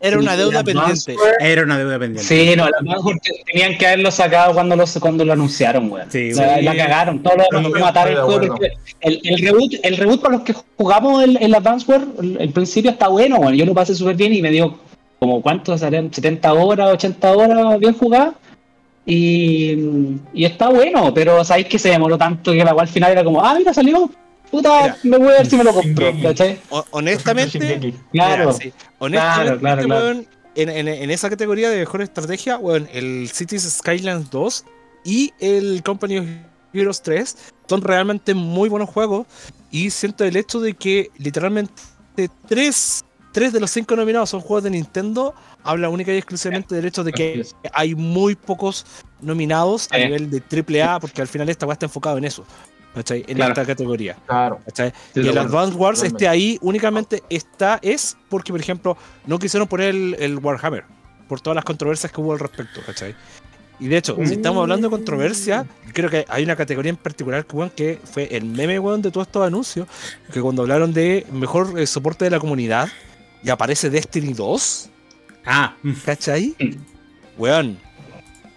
era una deuda el Advance pendiente. Era una deuda pendiente. Sí, no, la más porque tenían que haberlo sacado cuando lo, cuando lo anunciaron, weón. Sí, la, sí. la cagaron, todo lo Cuando demás matar estoy el juego. El, el reboot, el reboot para los que jugamos el, el Advance Wars, el, el principio está bueno, bueno, yo lo pasé súper bien y me dio como cuántos salían 70 horas, 80 horas bien jugadas. Y, y está bueno, pero sabéis que se demoró tanto que la cual al final era como, ah, mira, salió. Puta, me voy a ver si me lo compro. ¿cachai? Honestamente. *laughs* Claro. Mira, sí. Honestamente, Claro, claro, en, en- en esa categoría de mejor estrategia, weón, el Cities Skylines 2 y el Company of Heroes 3 son realmente muy buenos juegos. Y siento el hecho de que literalmente tres, tres de los cinco nominados son juegos de Nintendo. Habla única y exclusivamente del hecho de que hay muy pocos nominados a nivel de AAA, porque al final esta weá está enfocado en eso. ¿cachai? En Claro. esta categoría. Claro. y el acuerdo. Advance Wars esté ahí únicamente está es porque, por ejemplo, no quisieron poner el, el Warhammer por todas las controversias que hubo al respecto, ¿cachai? Y de hecho, si estamos hablando de controversia, creo que hay una categoría en particular que, fue el meme weón, de todos estos anuncios, que cuando hablaron de mejor eh, soporte de la comunidad y aparece Destiny 2, Ah, ¿cachai? *laughs* Weón,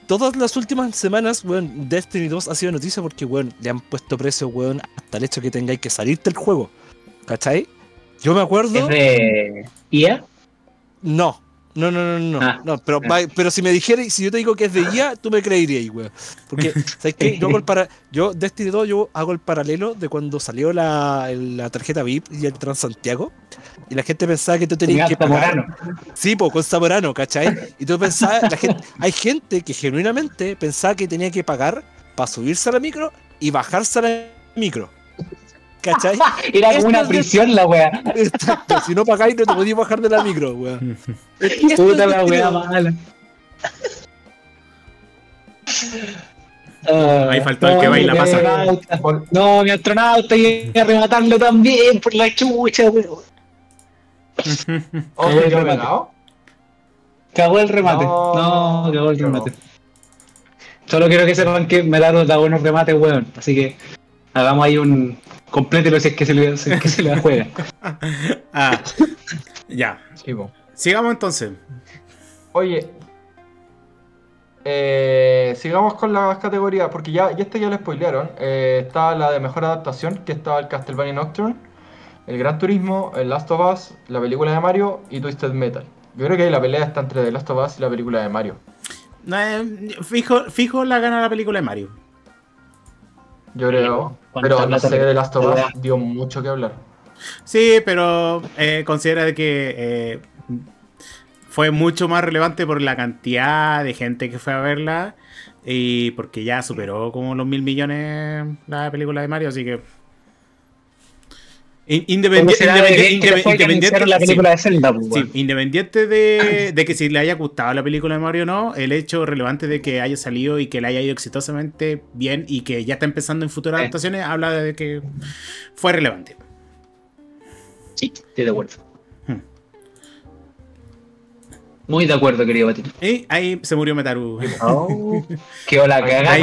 todas las últimas semanas, weón, Destiny 2 ha sido noticia porque, weón, le han puesto precio, weón, hasta el hecho que tengáis que salirte del juego. ¿Cachai? Yo me acuerdo. ¿Es de IA? No. No, no, no, no, Ah. no, pero, Ah. va- pero si me dijeras, si yo te digo que es de IA, tú me creerías, weón. Porque, *laughs* ¿sabes qué? Yo hago el para, yo, Destiny 2, yo hago el paralelo de cuando salió la, la tarjeta VIP y el Transantiago, y la gente pensaba que tú tenías que pagar. Zamorano. Sí, pues con Zamorano, ¿cachai? Y tú pensabas, la gente, hay gente que genuinamente pensaba que tenía que pagar para subirse a la micro y bajarse a la micro. ¿Cachai? *laughs* Era como una de- prisión la wea. Exacto, si no pagáis no te podías bajar de la micro. *laughs* Esto Puta la wea 2. mala. Ah, Ahí faltó el que no, baila, pasa. No, mi astronauta y a rematarlo también por la chucha, weón. ¿Oh, Cagó el remate. pegado? Cagó el remate. No, No, cagó el remate. Solo quiero que sepan que Melaro da buenos remates, weón. Así que hagamos ahí un. Complételo si es que se le, si es que se le juega. *laughs* ah, ya. Sí. Sigamos entonces. Oye, eh, sigamos con las categorías, porque ya, ya este ya lo spoilearon. Eh, está la de mejor adaptación, que está el Castlevania Nocturne, el Gran Turismo, el Last of Us, la película de Mario y Twisted Metal. Yo creo que la pelea está entre The Last of Us y la película de Mario. Eh, fijo, fijo la gana la película de Mario. Yo creo. ¿Cuánta Pero sé, le- The Last of Us dio mucho que hablar. Sí, pero eh, considera de que eh, fue mucho más relevante por la cantidad de gente que fue a verla y porque ya superó como los mil millones la película de Mario, así que... In- ¿Cómo Independi- será de independi- bien que le independiente, sí, de Zelda, pues, sí, weón? independiente de, de que si le haya gustado la película de Mario o no, el hecho relevante de que haya salido y que le haya ido exitosamente bien y que ya está empezando en futuras adaptaciones, habla de que fue relevante. Sí, estoy de acuerdo. Hmm. Muy de acuerdo, querido Batito. Y ahí se murió Metaru. Oh, quedó la cagada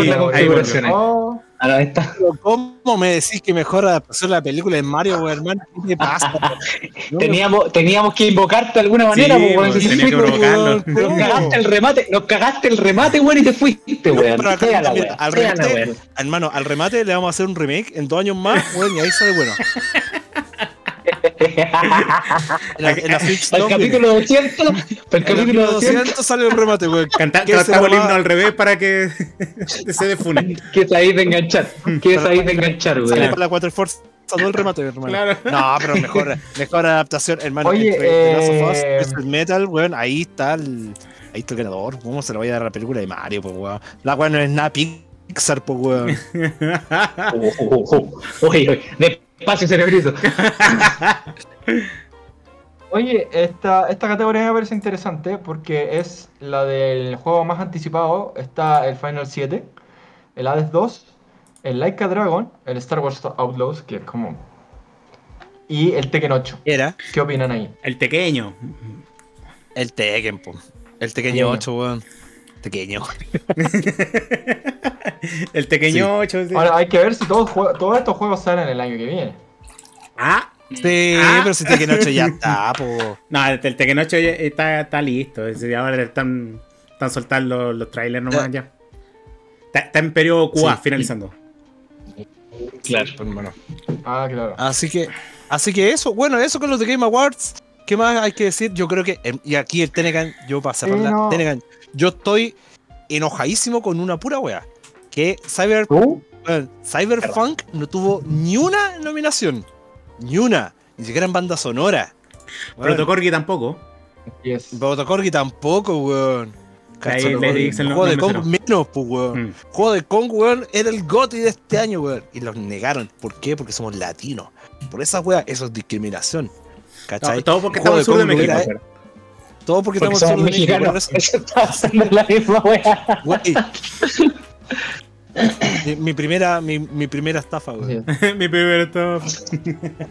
Pero ¿Cómo me decís que mejor adaptación de la película de Mario, weón, hermano? ¿Qué te pasa? *laughs* No Teníamos, teníamos que invocarte de alguna manera, Sí, pues, weón. pues, Si tenía que fue, provocarlo. weón, Nos cagaste el remate, nos cagaste el remate, weón, y te fuiste, weón. pero acá Fea la mira, weón, al remate-. Hermano, al remate le vamos a hacer un remake en dos años más, weón, y ahí sale bueno. En la, en la Switch Para 2, el capítulo 200, para *laughs* el capítulo capítulo 200, 200 sale el remate, weón. Canta- ¿Qué se cantamos el himno al revés para que *laughs* se defune. *laughs* que sabéis de enganchar, que sabéis de enganchar, Sale weón. para la 4 Force todo el remate, hermano. Claro. No, pero mejor, mejor adaptación, hermano. Oye, Us, eh, Crystal Metal, weón, ahí está el. Ahí está el ganador. ¿Cómo se lo voy a dar a la película de Mario, pues, weón? La weón no es nada Pixar, pues, weón. Oh, oh, oh. Oye, oye, despacio, cerebrito. *laughs* Oye, esta, esta categoría me parece interesante porque es la del juego más anticipado. Está el Final 7, el Hades 2, el Like a Dragon, el Star Wars Outlaws, que es como... Y el Tekken 8. Era ¿Qué opinan ahí? El pequeño. el Tekken, pues. El Tequeño. Tekken 8, weón. Pequeño. *laughs* El pequeño 8. sí. Ahora hay que ver si todos, todos estos juegos salen el año que viene. Ah, Sí, Ah. pero si Tekken 8 ya *laughs* está, pues. no, el, el Tekken 8 ya está, está listo. Ahora están, están soltando los, los trailers nomás ya. Está, está en periodo QA, Sí. finalizando. Claro. hermano. Ah, claro. Así que, así que eso, bueno, eso con los de Game Awards. ¿Qué más hay que decir? Yo creo que, em, y aquí el Tenegan, yo para cerrarla, Sí, no. Tenegan, yo estoy enojadísimo con una pura wea. Que Cyber, weón, Cyberpunk no tuvo ni una nominación. Ni una. Ni siquiera en banda sonora. Weón, Protocorgi tampoco. Yes. Protocorgi tampoco, weón. Ahí Cacho, Juego de Kong menos, pues, weón. Mm. Juego de Kong, weón, era el GOTY de este año, weón. Y los negaron. ¿Por qué? Porque somos latinos. Por esa weá, eso es discriminación. ¿Cachai? No, todo porque Juego estamos sur de México. hubiera- Todo porque, Porque estamos somos mexicanos. en la misma wea. Güey. *laughs* mi, mi primera, mi, mi primera estafa, weón. *laughs* Mi primero está.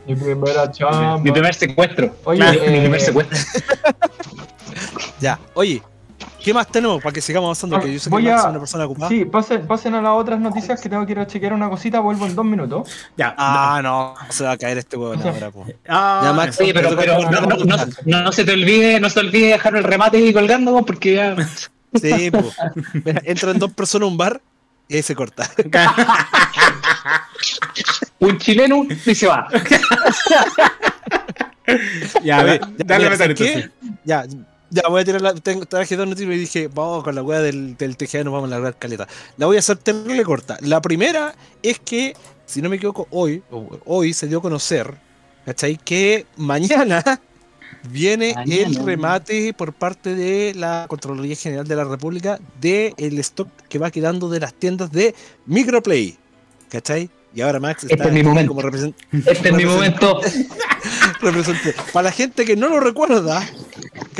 Mi primera chamba. Mi primer secuestro. Oye, Mi- mi eh, primer secuestro. *laughs* Ya, oye, ¿qué más tenemos para que sigamos avanzando? Ah, Que yo sé que voy Max a- es una persona ocupada. Sí, pasen, pasen a las otras noticias que tengo que ir a chequear una cosita. Vuelvo en dos minutos. Ya. Ah, no, se va a caer este weón ahora, po. Ah, Ya, Max. Oye, pero, pero no, no, no, no se te olvide, no se te olvide dejar el remate ahí colgando, porque ya. Sí, po. Entran dos personas a un bar y ahí se corta. *laughs* Un chileno y se va. *laughs* Ya, a ver, Ya, dale mira, meter. Ya, ya voy a tirar la. Tengo, traje dos noticias y dije, vamos con la weá del, del TGA, nos vamos a largar caleta. La voy a hacer terrible corta. La primera es que, si no me equivoco, hoy, hoy se dio a conocer, ¿cachai? Que mañana *laughs* viene Mañana. el remate por parte de la Contraloría General de la República de el stock que va quedando de las tiendas de Microplay. ¿Cachai? Y ahora Max Este está es mi momento. como representante. Este es mi momento. *laughs* Para la gente que no lo recuerda,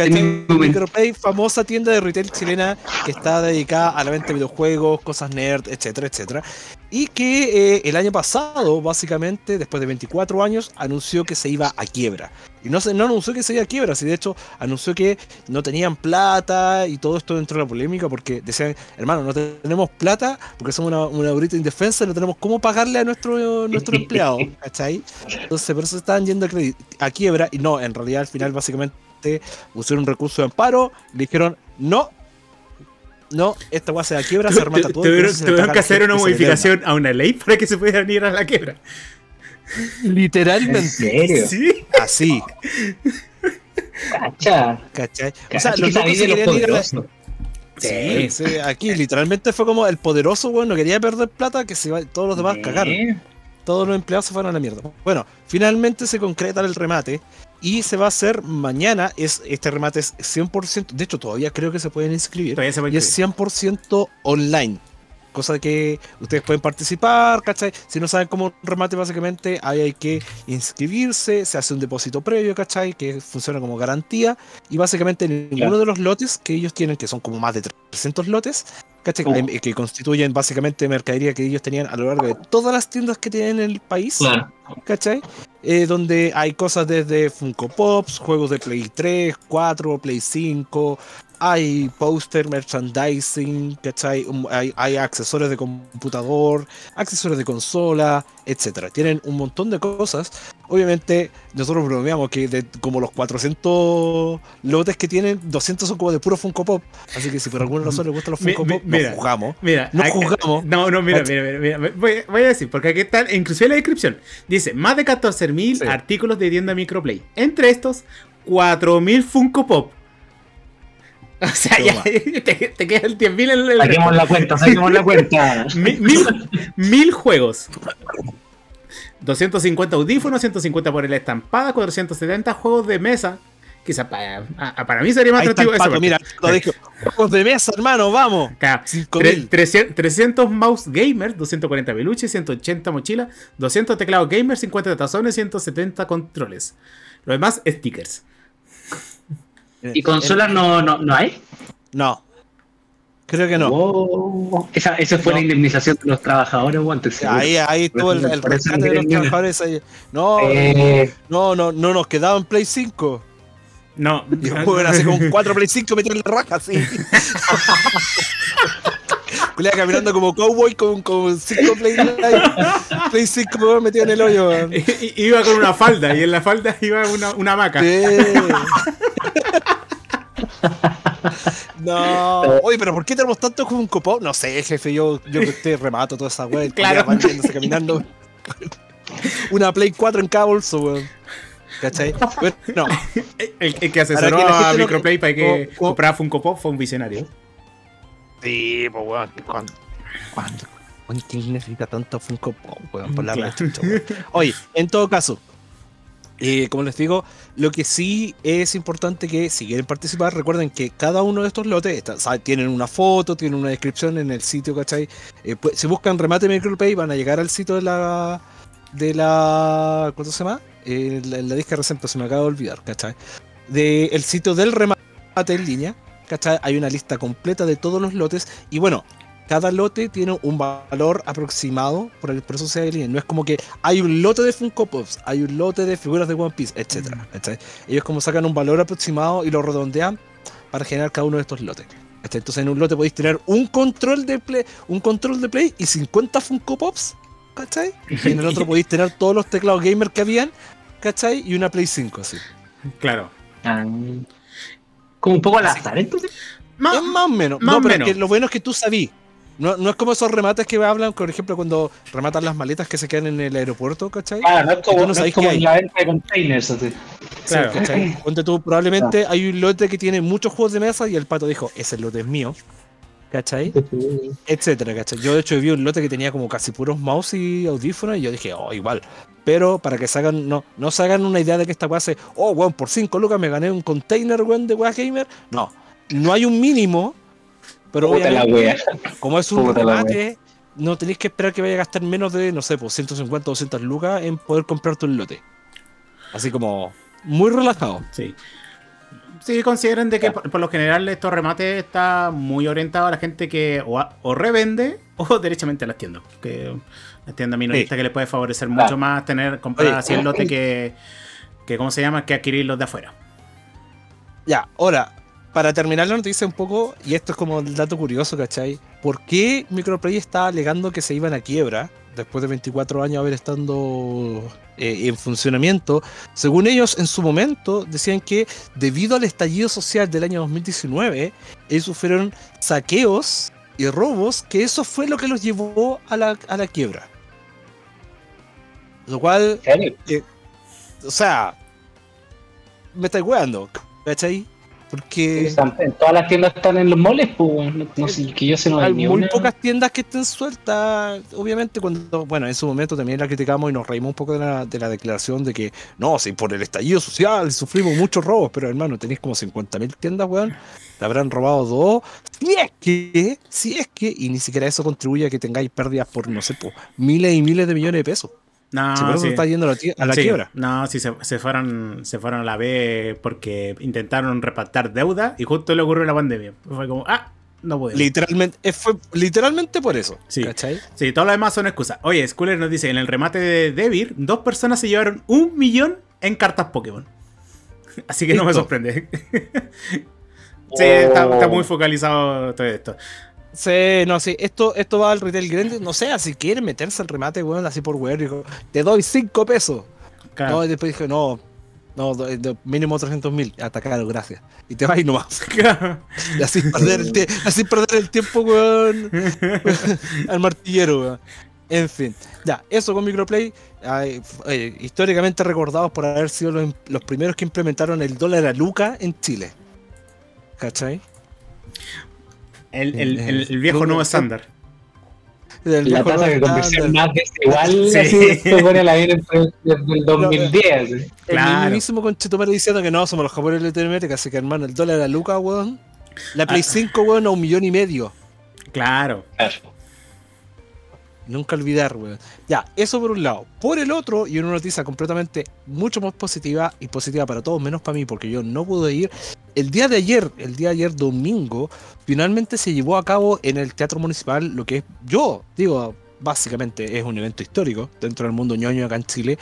momento. Microplay, famosa tienda de retail chilena que está dedicada a la venta de videojuegos, cosas nerd, etcétera, etcétera. Y que eh, el año pasado, básicamente, después de 24 años, anunció que se iba a quiebra. Y no, se, no anunció que se iba a quiebra, si de hecho anunció que no tenían plata y todo esto dentro de la polémica porque decían, hermano, no tenemos plata porque somos una, una ahorita indefensa y no tenemos cómo pagarle a nuestro, nuestro *laughs* empleado, ¿cachai? Entonces, por eso estaban yendo a, a quiebra y no, en realidad al final básicamente pusieron un recurso de amparo, le dijeron, no, no, esta weá se da a quiebra, se remata todo. Tuvieron tuvieron que hacer una que se le deuda". modificación a una ley para que se pudieran ir a la quiebra. ¿En Literalmente. serio? Sí. Así, Cacha. ¿cachai? O Cacha, sea, los locos se querían ir a la-. Sí, sí, aquí literalmente fue como el poderoso, weón, no quería perder plata, que se iba, todos los demás cagaron. Todos los empleados se fueron a la mierda. Bueno, finalmente se concreta el remate y se va a hacer mañana. Es, este remate es 100%, de hecho todavía creo que se pueden inscribir. Todavía se Y es 100% online. Cosa de que ustedes pueden participar, ¿cachai? Si no saben cómo remate, básicamente, ahí hay que inscribirse, se hace un depósito previo, ¿cachai? Que funciona como garantía. Y básicamente ninguno Claro. de los lotes que ellos tienen, que son como más de 300 lotes, ¿cachai? Que constituyen básicamente mercadería que ellos tenían a lo largo de todas las tiendas que tienen en el país. Claro. ¿cachai? Eh, donde hay cosas desde Funko Pops, juegos de Play 3, 4, Play 5, hay póster, merchandising, ¿cachai? Hay, hay accesorios de computador, accesorios de consola, etcétera. Tienen un montón de cosas. Obviamente, nosotros bromeamos que de como los 400 lotes que tienen, 200 son como de puro Funko Pop. Así que si por alguna razón les gustan los Funko mi- Pop, mira. nos jugamos. Mira, No aquí- juzgamos. No, no, mira, mira, mira, mira, Voy, voy a decir, porque aquí está, inclusive en la descripción, dice más de 14.000 Sí. artículos de tienda microplay. Entre estos, 4.000 Funko Pop. *laughs* O sea, ya, Toma. *laughs* te, te queda el 10.000 en el. Saquemos la cuenta, saquemos la cuenta. *laughs* Mil, mil, mil juegos. 250 audífonos, 150 por el estampada, 470 juegos de mesa. Quizás para, a- para mí sería más atractivo pato, parte. mira, lo dije. Juegos de mesa, hermano, vamos. Acá, 5000. tre- 300, 300 mouse gamer, 240 peluches, 180 mochilas, 200 teclados gamer, 50 tazones, 170 controles. Lo demás, stickers. ¿Y consolas no, no, no hay? No. Creo que no. Wow. Esa, esa fue No. la indemnización de los trabajadores, guantes. Ahí, ahí estuvo el, el eso rescate de los trabajadores. ahí. No, Eh, no, no, no nos quedaba en Play 5. No, juegan así con 4 Play 5 metiendo la raja así. Culea *laughs* caminando como cowboy con, con 5 Play, Play 5 weón, metido en el hoyo. I- iba con una falda y en la falda iba una, una hamaca. Sí. *laughs* No, oye, pero ¿por qué tenemos tanto como un copón? No sé, jefe, yo, yo que usted remato toda esa weá. Claro. Van caminando. Una Play 4 en cada bolso, weón. ¿Cachai? Bueno, no, El, el que asesoró que a no- Microplay para que co- co- comprara Funko Pop fue un visionario. Sí, pues weón. ¿Cuándo? ¿Cuándo? ¿Quién necesita tanto Funko Pop, weón? Por la Claro. chucha. Oye, en todo caso, eh, como les digo, lo que sí es importante que si quieren participar, recuerden que cada uno de estos lotes está- tienen una foto, tienen una descripción en el sitio, ¿cachai? Eh, pues, si buscan remate micropay van a llegar al sitio de la de la ¿cuánto se llama? Eh, la, la disca reciente se me acaba de olvidar. De el sitio del remate en línea, ¿cachai? Hay una lista completa de todos los lotes y bueno, cada lote tiene un valor aproximado, por, el, por eso se línea. No es como que hay un lote de Funko Pops, hay un lote de figuras de One Piece, etcétera. ¿cachai? Ellos como sacan un valor aproximado y lo redondean para generar cada uno de estos lotes. Entonces en un lote podéis tener un control de play, un control de play y 50 Funko Pops, ¿cachai? Y en el otro *laughs* podéis tener todos los teclados gamer que habían, ¿cachai? Y una Play 5 así. Claro. ah, como un poco al azar, entonces. Más, es más o menos. más no, pero menos. es que lo bueno es que tú sabís. No, no es como esos remates que hablan, por ejemplo, cuando rematan las maletas que se quedan en el aeropuerto, ¿cachai? Ah, no es como, no no es como en la venta de containers. Así. Claro. Sí, ¿cachai? *laughs* Ponte tú, probablemente hay un lote que tiene muchos juegos de mesa y el pato dijo, ese lote es mío, ¿cachai? *laughs* Etcétera, ¿cachai? Yo de hecho vi un lote que tenía como casi puros mouse y audífonos y yo dije, oh, igual. Pero para que se hagan, no, no se hagan una idea de que esta weá se, oh, weón, por 5 lucas me gané un container, weón, de weá gamer. No, no hay un mínimo, pero Puta la obviamente, wea. como es un remate, no tenéis que esperar que vaya a gastar menos de, no sé, pues 150 o 200 lucas en poder comprarte un lote. Así como, muy relajado. Sí. Sí, consideren de que por, por lo general estos remates está muy orientado a la gente que o, a- o revende *laughs* o derechamente a las tiendas. Que las tiendas minoristas Sí. que les puede favorecer Claro. mucho más tener comprar así el lote que, que ¿cómo se llama? que adquirirlos de afuera. Ya, ahora, para terminar la noticia un poco, y esto es como el dato curioso, ¿cachai? ¿Por qué Microplay está alegando que se iban a quiebra después de 24 años haber estando eh, en funcionamiento? Según ellos, en su momento, decían que debido al estallido social del año 2019, ellos sufrieron saqueos y robos, que eso fue lo que los llevó a la, a la quiebra. Lo cual ¿Serio? o sea, me estáis weando, ¿cachai? Porque en todas las tiendas están en los moles, pues, no, no sé, que yo se no hay hay ni muy una. pocas tiendas que estén sueltas. Obviamente, cuando, bueno, en su momento también la criticamos y nos reímos un poco de la, de la declaración de que no, si por el estallido social sufrimos muchos robos, pero hermano, tenéis como 50.000 tiendas, weón. Te habrán robado dos. Si es que, si es que, y ni siquiera eso contribuye a que tengáis pérdidas por, no sé, por miles y miles de millones de pesos. No, si por eso sí. está yendo a la, tie- a la Sí, quiebra. No, sí, se, se fueron, se fueron a la B porque intentaron repartir deuda y justo le ocurrió la pandemia. Fue como, ah, no podemos. Literalmente, eh, fue literalmente por eso. Sí. ¿Cachai? Sí, todo lo demás son excusas. Oye, Schooler nos dice, en el remate de Devir, dos personas se llevaron un millón en cartas Pokémon. *laughs* Así que no me sorprende. *laughs* Sí, está, Oh. está muy focalizado todo esto. Sí, no, sí, esto, esto va al retail grande, no sé, si quieren meterse al remate, weón, así por weón, dijo, te doy 5 pesos. Claro. No, y después dije, no, no, do- mínimo 300 mil, hasta gracias. Y te vas y no más. *laughs* Y así perder el, así perder el tiempo, weón, *laughs* al martillero, weón. En fin, ya, eso con Microplay, eh, históricamente recordados por haber sido los, los primeros que implementaron el dólar a Luca en Chile. ¿Cachai? El, el- el- el viejo nuevo estándar. La tasa de conversión más desigual Sí. así se pone a la vida *laughs* desde el 2010. así. El Claro. mismísimo conchetumare diciendo que no, somos los japoneses de Latinoamérica, así que hermano, el dólar a Luca, weón. La Play Ah. 5, weón, a un millón y medio. Claro. Nunca olvidar, weón. Ya, eso por un lado. Por el otro, y una noticia completamente mucho más positiva y positiva para todos, menos para mí, porque yo no pude ir. El día de ayer, el día de ayer domingo, finalmente se llevó a cabo en el Teatro Municipal lo que es, yo digo, básicamente es un evento histórico dentro del mundo ñoño acá en Chile,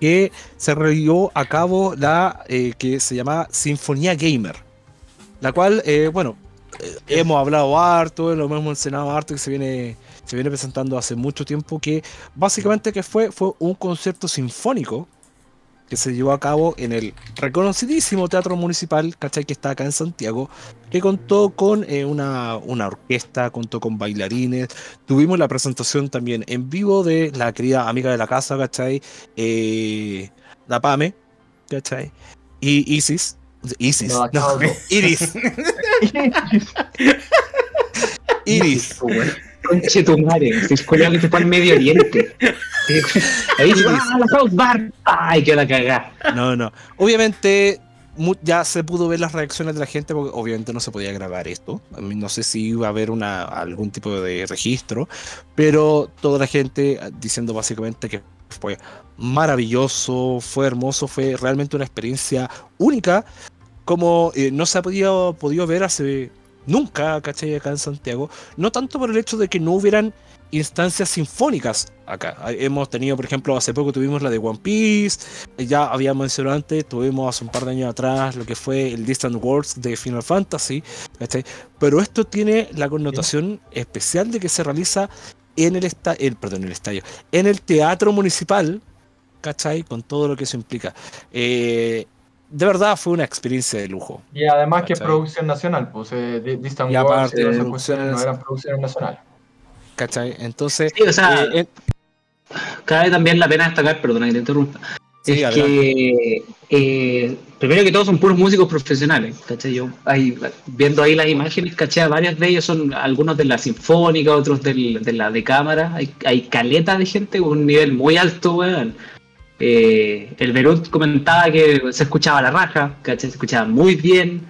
que se llevó a cabo la eh, que se llama Sinfonía Gamer. La cual, eh, bueno, eh, hemos hablado harto, lo hemos mencionado harto, que se viene se viene presentando hace mucho tiempo que básicamente que fue fue un concierto sinfónico que se llevó a cabo en el reconocidísimo Teatro Municipal, ¿cachai? Que está acá en Santiago, que contó con eh, una, una orquesta, contó con bailarines, tuvimos la presentación también en vivo de la querida amiga de la casa, ¿cachai? Eh, la Pame, ¿cachai? Y Isis, Isis, No, no, no. *laughs* Iris, *laughs* Iris. Conche tu madre, se escuela que te fue al Medio Oriente. *laughs* Ahí ah, la South Bar. Ay, que la cagá. No, no. Obviamente ya se pudo ver las reacciones de la gente porque obviamente no se podía grabar esto. No sé si iba a haber una, algún tipo de registro, pero toda la gente ah, diciendo básicamente que fue maravilloso, fue hermoso, fue realmente una experiencia única como eh, no se ha podido, podido ver hace nunca, ¿cachai? Acá en Santiago. No tanto por el hecho de que no hubieran instancias sinfónicas acá. Hemos tenido, por ejemplo, hace poco tuvimos la de One Piece, ya habíamos mencionado antes, tuvimos hace un par de años atrás lo que fue el Distant Worlds de Final Fantasy, ¿cachai? Pero esto tiene la connotación especial de que se realiza en el, el, perdón, el estadio, en el teatro municipal, ¿cachai? Con todo lo que eso implica. Eh, de verdad fue una experiencia de lujo. Y además que es producción nacional, pues eh, Di- Distant Y aparte, esas producciones- cuestiones no eran producciones nacionales. ¿Cachai? Entonces, Sí, o sea, eh, eh, cabe también la pena destacar, perdona que te interrumpa. Sí, es que eh, primero que todo son puros músicos profesionales, ¿cachai? Yo ahí, viendo ahí las imágenes, ¿cachai? Varios de ellos son algunos de la sinfónica, otros del- de la de cámara. Hay, hay caleta de gente con un nivel muy alto, weón. Eh, el Berut comentaba que se escuchaba la raja, ¿cachai? Se escuchaba muy bien.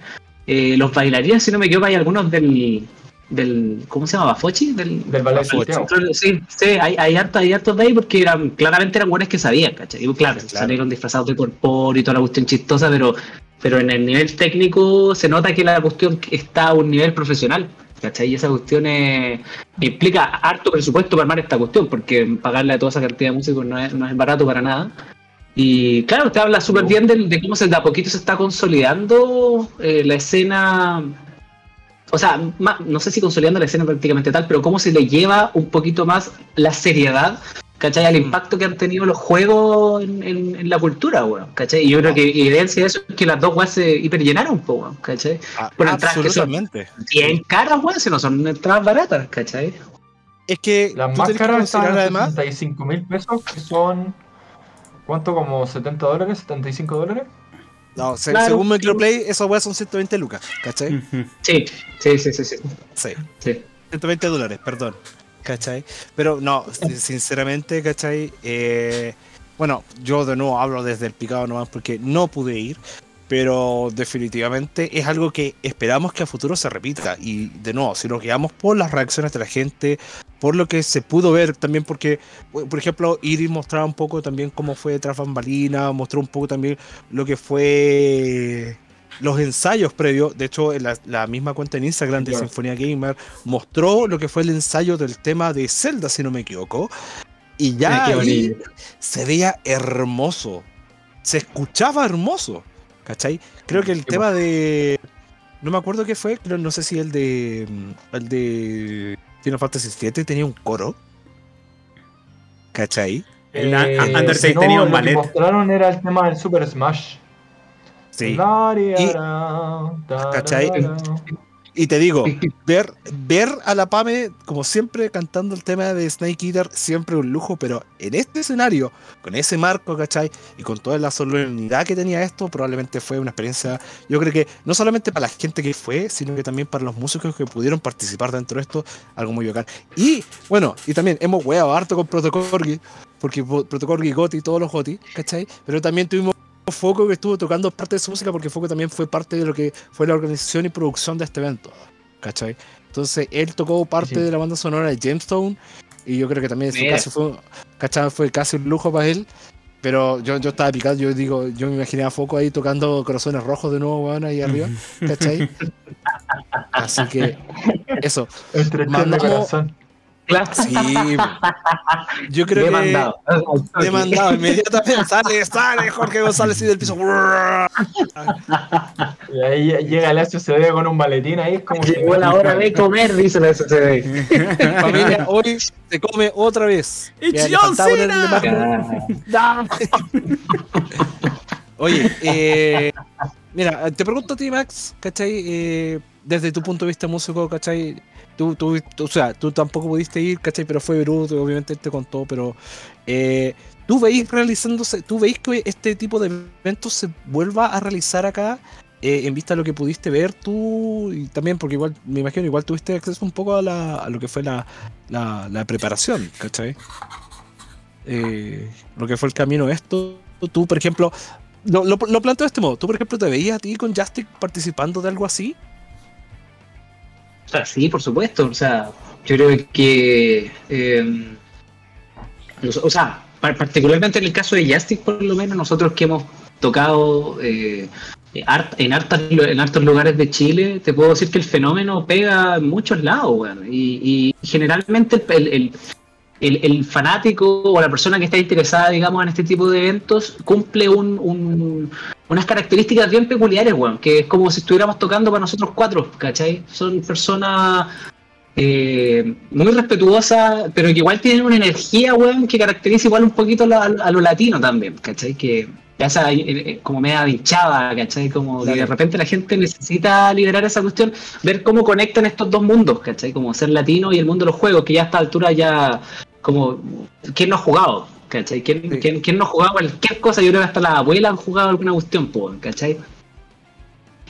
Eh, los bailarines, si no me equivoco, hay algunos del, del ¿cómo se llama? ¿Fochi? Del, Del ballet. Santiago. Sí, sí, hay, hay, hartos, hay hartos de ahí porque eran, claramente eran buenos que sabían, ¿cachai? Y claro, Claro. salieron disfrazados de corpóreo y toda la cuestión chistosa, pero, pero en el nivel técnico se nota que la cuestión está a un nivel profesional, ¿cachai? Y esa cuestión eh, implica harto presupuesto para armar esta cuestión, porque pagarle a toda esa cantidad de músicos no es, no es barato para nada. Y claro, usted habla súper bien de, cómo se, de a poquito se está consolidando eh, la escena o sea, ma- no sé si consolidando la escena prácticamente tal, pero cómo se le lleva un poquito más la seriedad, ¿cachai? Al impacto que han tenido los juegos en, en- en la cultura, weón, ¿cachai? Y yo creo que evidencia de eso es que las dos weas se hiperllenaron, po, weón, ¿cachai? a- Bueno, entradas que son- absolutamente. Bien caras, weón, si no son entradas baratas, ¿cachai? Es que Las más caras están además 65 mil pesos, que son. ¿Cuánto? ¿Como 70 dólares? ¿75 dólares? No, se- Claro. según Microplay, esas weas son 120 lucas, ¿cachai? Sí, sí, sí, sí. Sí, sí. 120 dólares, perdón, ¿cachai? Pero no, sin- sinceramente, ¿cachai? Eh, bueno, yo de nuevo hablo desde el picado nomás porque no pude ir, pero definitivamente es algo que esperamos que a futuro se repita. Y de nuevo, si nos guiamos por las reacciones de la gente, por lo que se pudo ver también, porque, por ejemplo, Iris mostraba un poco también cómo fue tras bambalina, mostró un poco también lo que fue los ensayos previos. De hecho, en la, la misma cuenta en Instagram de Claro. Sinfonía Gamer mostró lo que fue el ensayo del tema de Zelda, si no me equivoco. Y ya ahí se veía hermoso. Se escuchaba hermoso. ¿Cachai? Creo que el Qué tema de. no me acuerdo qué fue, pero no sé si el de. mm, El de. Final Fantasy VII tenía un coro. ¿Cachai? El a- Eh, Undertale no, tenía un lo que ballet. mostraron era el tema del Super Smash. Y te digo, ver, ver a la Pame, como siempre, cantando el tema de Snake Eater, siempre un lujo, pero en este escenario, con ese marco, ¿cachai? Y con toda la solemnidad que tenía esto, probablemente fue una experiencia, yo creo que no solamente para la gente que fue, sino que también para los músicos que pudieron participar dentro de esto, algo muy bacán. Y, bueno, y también hemos weado harto con Protocorgi, porque Pro- Protocorgi, Goti, todos los Goti, ¿cachai? Pero también tuvimos Foco que estuvo tocando parte de su música porque Foco también fue parte de lo que fue la organización y producción de este evento. ¿Cachai? Entonces él tocó parte Sí. de la banda sonora de Gemstone y yo creo que también en su caso fue, ¿cachai? fue casi un lujo para él. Pero yo, yo estaba picado, yo digo, yo me imaginé a Foco ahí tocando corazones rojos de nuevo, weón, ahí arriba, ¿cachai? *laughs* Así que, eso. Mandamos- corazón. Claro. Sí, yo creo que Demandado. demandado inmediatamente. *laughs* Sale, sale Jorge González y del piso. Y ahí llega el SCD con un maletín ahí, es como. Llegó la hora de comer, dice la *laughs* SCD. Familia, hoy se come otra vez. It's John Cena. *laughs* Oye, eh, mira, te pregunto a ti, Max, ¿cachai? Eh, desde tu punto de vista músico, ¿cachai? Tú, tú, tú- o sea, tú tampoco pudiste ir, ¿cachai? Pero fue Bruto, obviamente él te contó, pero eh, ¿tú veis realizándose, tú veis que este tipo de eventos se vuelva a realizar acá? eh, en vista de lo que pudiste ver tú y también porque igual me imagino igual tuviste acceso un poco a, la, a lo que fue la, la, la preparación, ¿cachai? Eh, lo que fue el camino esto. Tú, por ejemplo, lo, lo, lo planteo de este modo. ¿Tú, por ejemplo, te veías a ti con Justic participando de algo así? Sea, sí, por supuesto. O sea, yo creo que. eh, o sea, par- particularmente en el caso de Justic, por lo menos, nosotros que hemos tocado eh, en, hartas, hartos lugares de Chile, te puedo decir que el fenómeno pega en muchos lados, weón. Y, y generalmente el, el- el- fanático o la persona que está interesada, digamos, en este tipo de eventos cumple un- unas características bien peculiares, weón, que es como si estuviéramos tocando para nosotros cuatro, ¿cachai? Son personas eh, muy respetuosas, pero que igual tienen una energía, weón, que caracteriza igual un poquito la- a, lo latino también, ¿cachai? Que ya esa eh, eh, como media hinchada, ¿cachai? Como que de repente la gente necesita liberar esa cuestión, ver cómo conectan estos dos mundos, ¿cachai? Como ser latino y el mundo de los juegos, que ya a esta altura ya, como, ¿quién no ha jugado? ¿Cachai? ¿Quién, Sí. quién- quién no ha jugado cualquier cosa? Yo creo que hasta las abuelas han jugado alguna cuestión, pues, ¿cachai?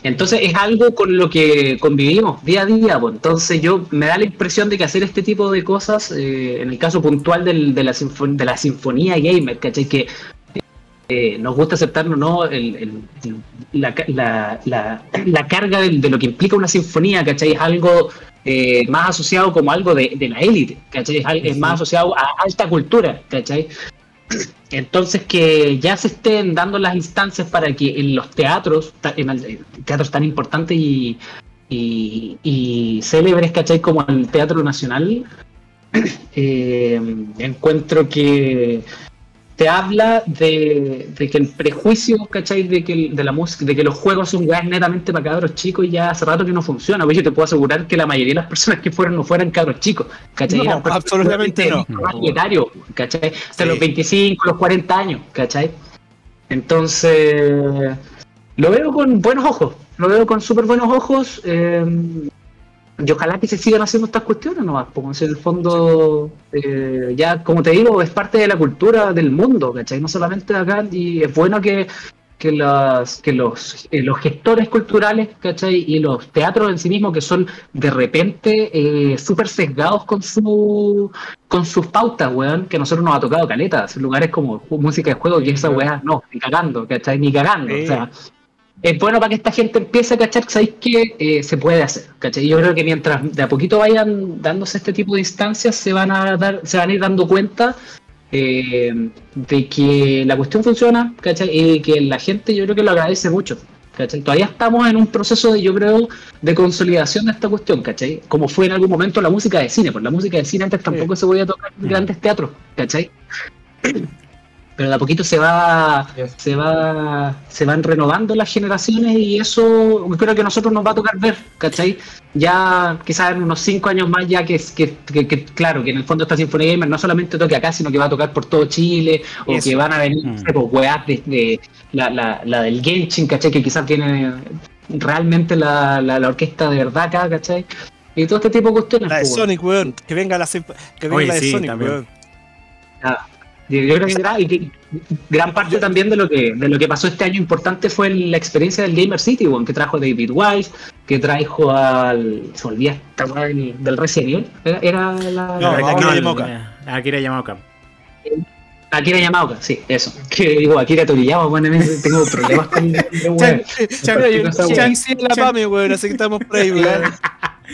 Entonces es algo con lo que convivimos día a día, pues. entonces yo me da la impresión de que hacer este tipo de cosas, eh, en el caso puntual del- de, la de la sinfonía gamer, ¿cachai? Que eh, nos gusta aceptarnos, ¿no? El- el- el- la, ca- la- la- la carga de, lo que implica una sinfonía, ¿cachai? Es algo eh, más asociado como algo de, de la élite, ¿cachai? Es, es más asociado a alta cultura, ¿cachai? Entonces que ya se estén dando las instancias para que en los teatros, en el- teatros tan importantes y, y, y célebres, ¿cachai? Como el Teatro Nacional, *clears throat* eh, encuentro que te habla de, de que el prejuicio, ¿cachai? De que, el- de la música, de que los juegos son weas netamente para cabros chicos y ya hace rato que no funciona. Pues yo te puedo asegurar que la mayoría de las personas que fueron no fueran cabros chicos, ¿cachai? No, Eran absolutamente no. ¿cachai? Hasta Sí. los 25, los 40 años, ¿cachai? Entonces, lo veo con buenos ojos, lo veo con súper buenos ojos. eh, y ojalá que se sigan haciendo estas cuestiones nomás, porque en el fondo, eh, ya como te digo, es parte de la cultura del mundo, ¿cachai? No solamente acá, y es bueno que, que, las, que los, eh, los gestores culturales, ¿cachai? Y los teatros en sí mismos, que son de repente eh, súper sesgados con su con sus pautas, weón, que a nosotros nos ha tocado caletas, lugares como música de juego, y esa weá, no, ni cagando, ¿cachai? Ni cagando, Sí. o sea, es bueno para que esta gente empiece a cachar, ¿sabéis que eh, se puede hacer? ¿cachai? Yo creo que mientras de a poquito vayan dándose este tipo de instancias, se van a dar, se van a ir dando cuenta eh, de que la cuestión funciona, ¿cachai? Y que la gente yo creo que lo agradece mucho. ¿cachai? Todavía estamos en un proceso, de, yo creo, de consolidación de esta cuestión, ¿cachai? Como fue en algún momento la música de cine, pues la música de cine antes tampoco se podía tocar en grandes teatros, ¿cachai? Pero de a poquito se va, Yes. se va, se van renovando las generaciones y eso creo que a nosotros nos va a tocar ver, ¿cachai? Ya quizás en unos cinco años más ya que, que, que- que, claro, que en el fondo esta Sinfonía Gamer no solamente toque acá, sino que va a tocar por todo Chile, o que van a venir, Mm. pues, weas desde la, la, la del Genshin, ¿cachai? Que quizás tiene realmente la, la, la orquesta de verdad acá, ¿cachai? Y todo este tipo de cuestiones. La de pues. Sonic, weón. Que venga la, que venga Oye, la de sí, Sonic, también. weón. Ah, Yo creo que, gran, y que gran parte también de lo que de lo que pasó este año importante fue la experiencia del Gamer City, weón, que trajo David Wise, que trajo al. Se olvida del, del Resident Evil. Era, era la. No, la- Akira Yamaoka. Akira Yamaoka. Akira Yamaoka, sí, eso. Que digo, Akira Toriyama, bueno, tengo problemas con. con- weón. Chan- Mira, esa weá. Chan sí la pame, weón. Así que estamos por ahí, weón.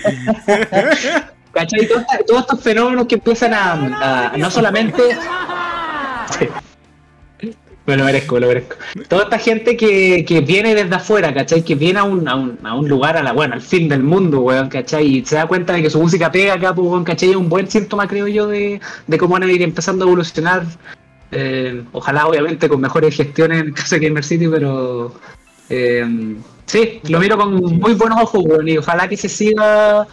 *laughs* ¿Cachai? Todos, estos fenómenos que empiezan a, a- no solamente. *laughs* Me lo merezco, me lo merezco. Toda esta gente que, que viene desde afuera, ¿cachai? Que viene a un, a un, a un lugar, a la, bueno, al fin del mundo, weón, ¿cachai? Y se da cuenta de que su música pega acá, pues, weón, ¿cachai? Es un buen síntoma, creo yo, de, de cómo van a ir empezando a evolucionar. Eh, ojalá, obviamente, con mejores gestiones en el caso de Gamer City, pero. eh, sí, lo miro con muy buenos ojos, weón, y ojalá que se siga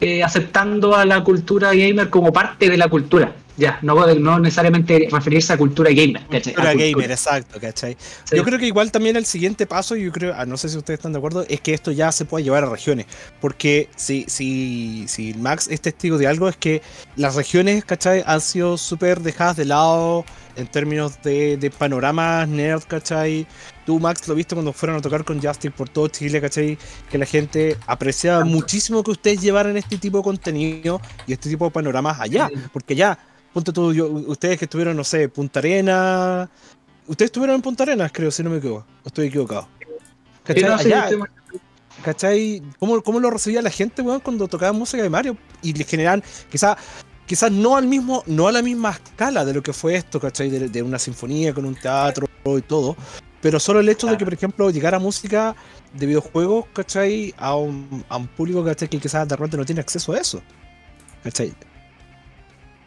eh, aceptando a la cultura gamer como parte de la cultura. Ya, no, no necesariamente referirse a cultura gamer. ¿cachai? Cultura A cultura. gamer, exacto, ¿cachai? Sí. Yo creo que igual también el siguiente paso, yo creo, ah, no sé si ustedes están de acuerdo, es que esto ya se pueda llevar a regiones. Porque si, si, si Max es testigo de algo, es que las regiones, ¿cachai? Han sido súper dejadas de lado en términos de, de panoramas nerd, ¿cachai? Tú, Max, lo viste cuando fueron a tocar con Justin por todo Chile, ¿cachai? Que la gente apreciaba muchísimo que ustedes llevaran este tipo de contenido y este tipo de panoramas allá. Porque ya, ponte tú, yo- ustedes que estuvieron, no sé, Punta Arena. Ustedes estuvieron en Punta Arenas, creo, si no me equivoco. Estoy equivocado. ¿Cachai? no, Allá, ¿Cachai? ¿Cómo, ¿Cómo lo recibía la gente, weón, cuando tocaban música de Mario? Y le generan, quizás quizás no al mismo, no a la misma escala de lo que fue esto, ¿cachai? De, de una sinfonía con un teatro y todo. Pero solo el hecho de que, por ejemplo, llegara música de videojuegos, ¿cachai? A un, a un público, ¿cachai? Que quizás de repente no tiene acceso a eso. ¿Cachai?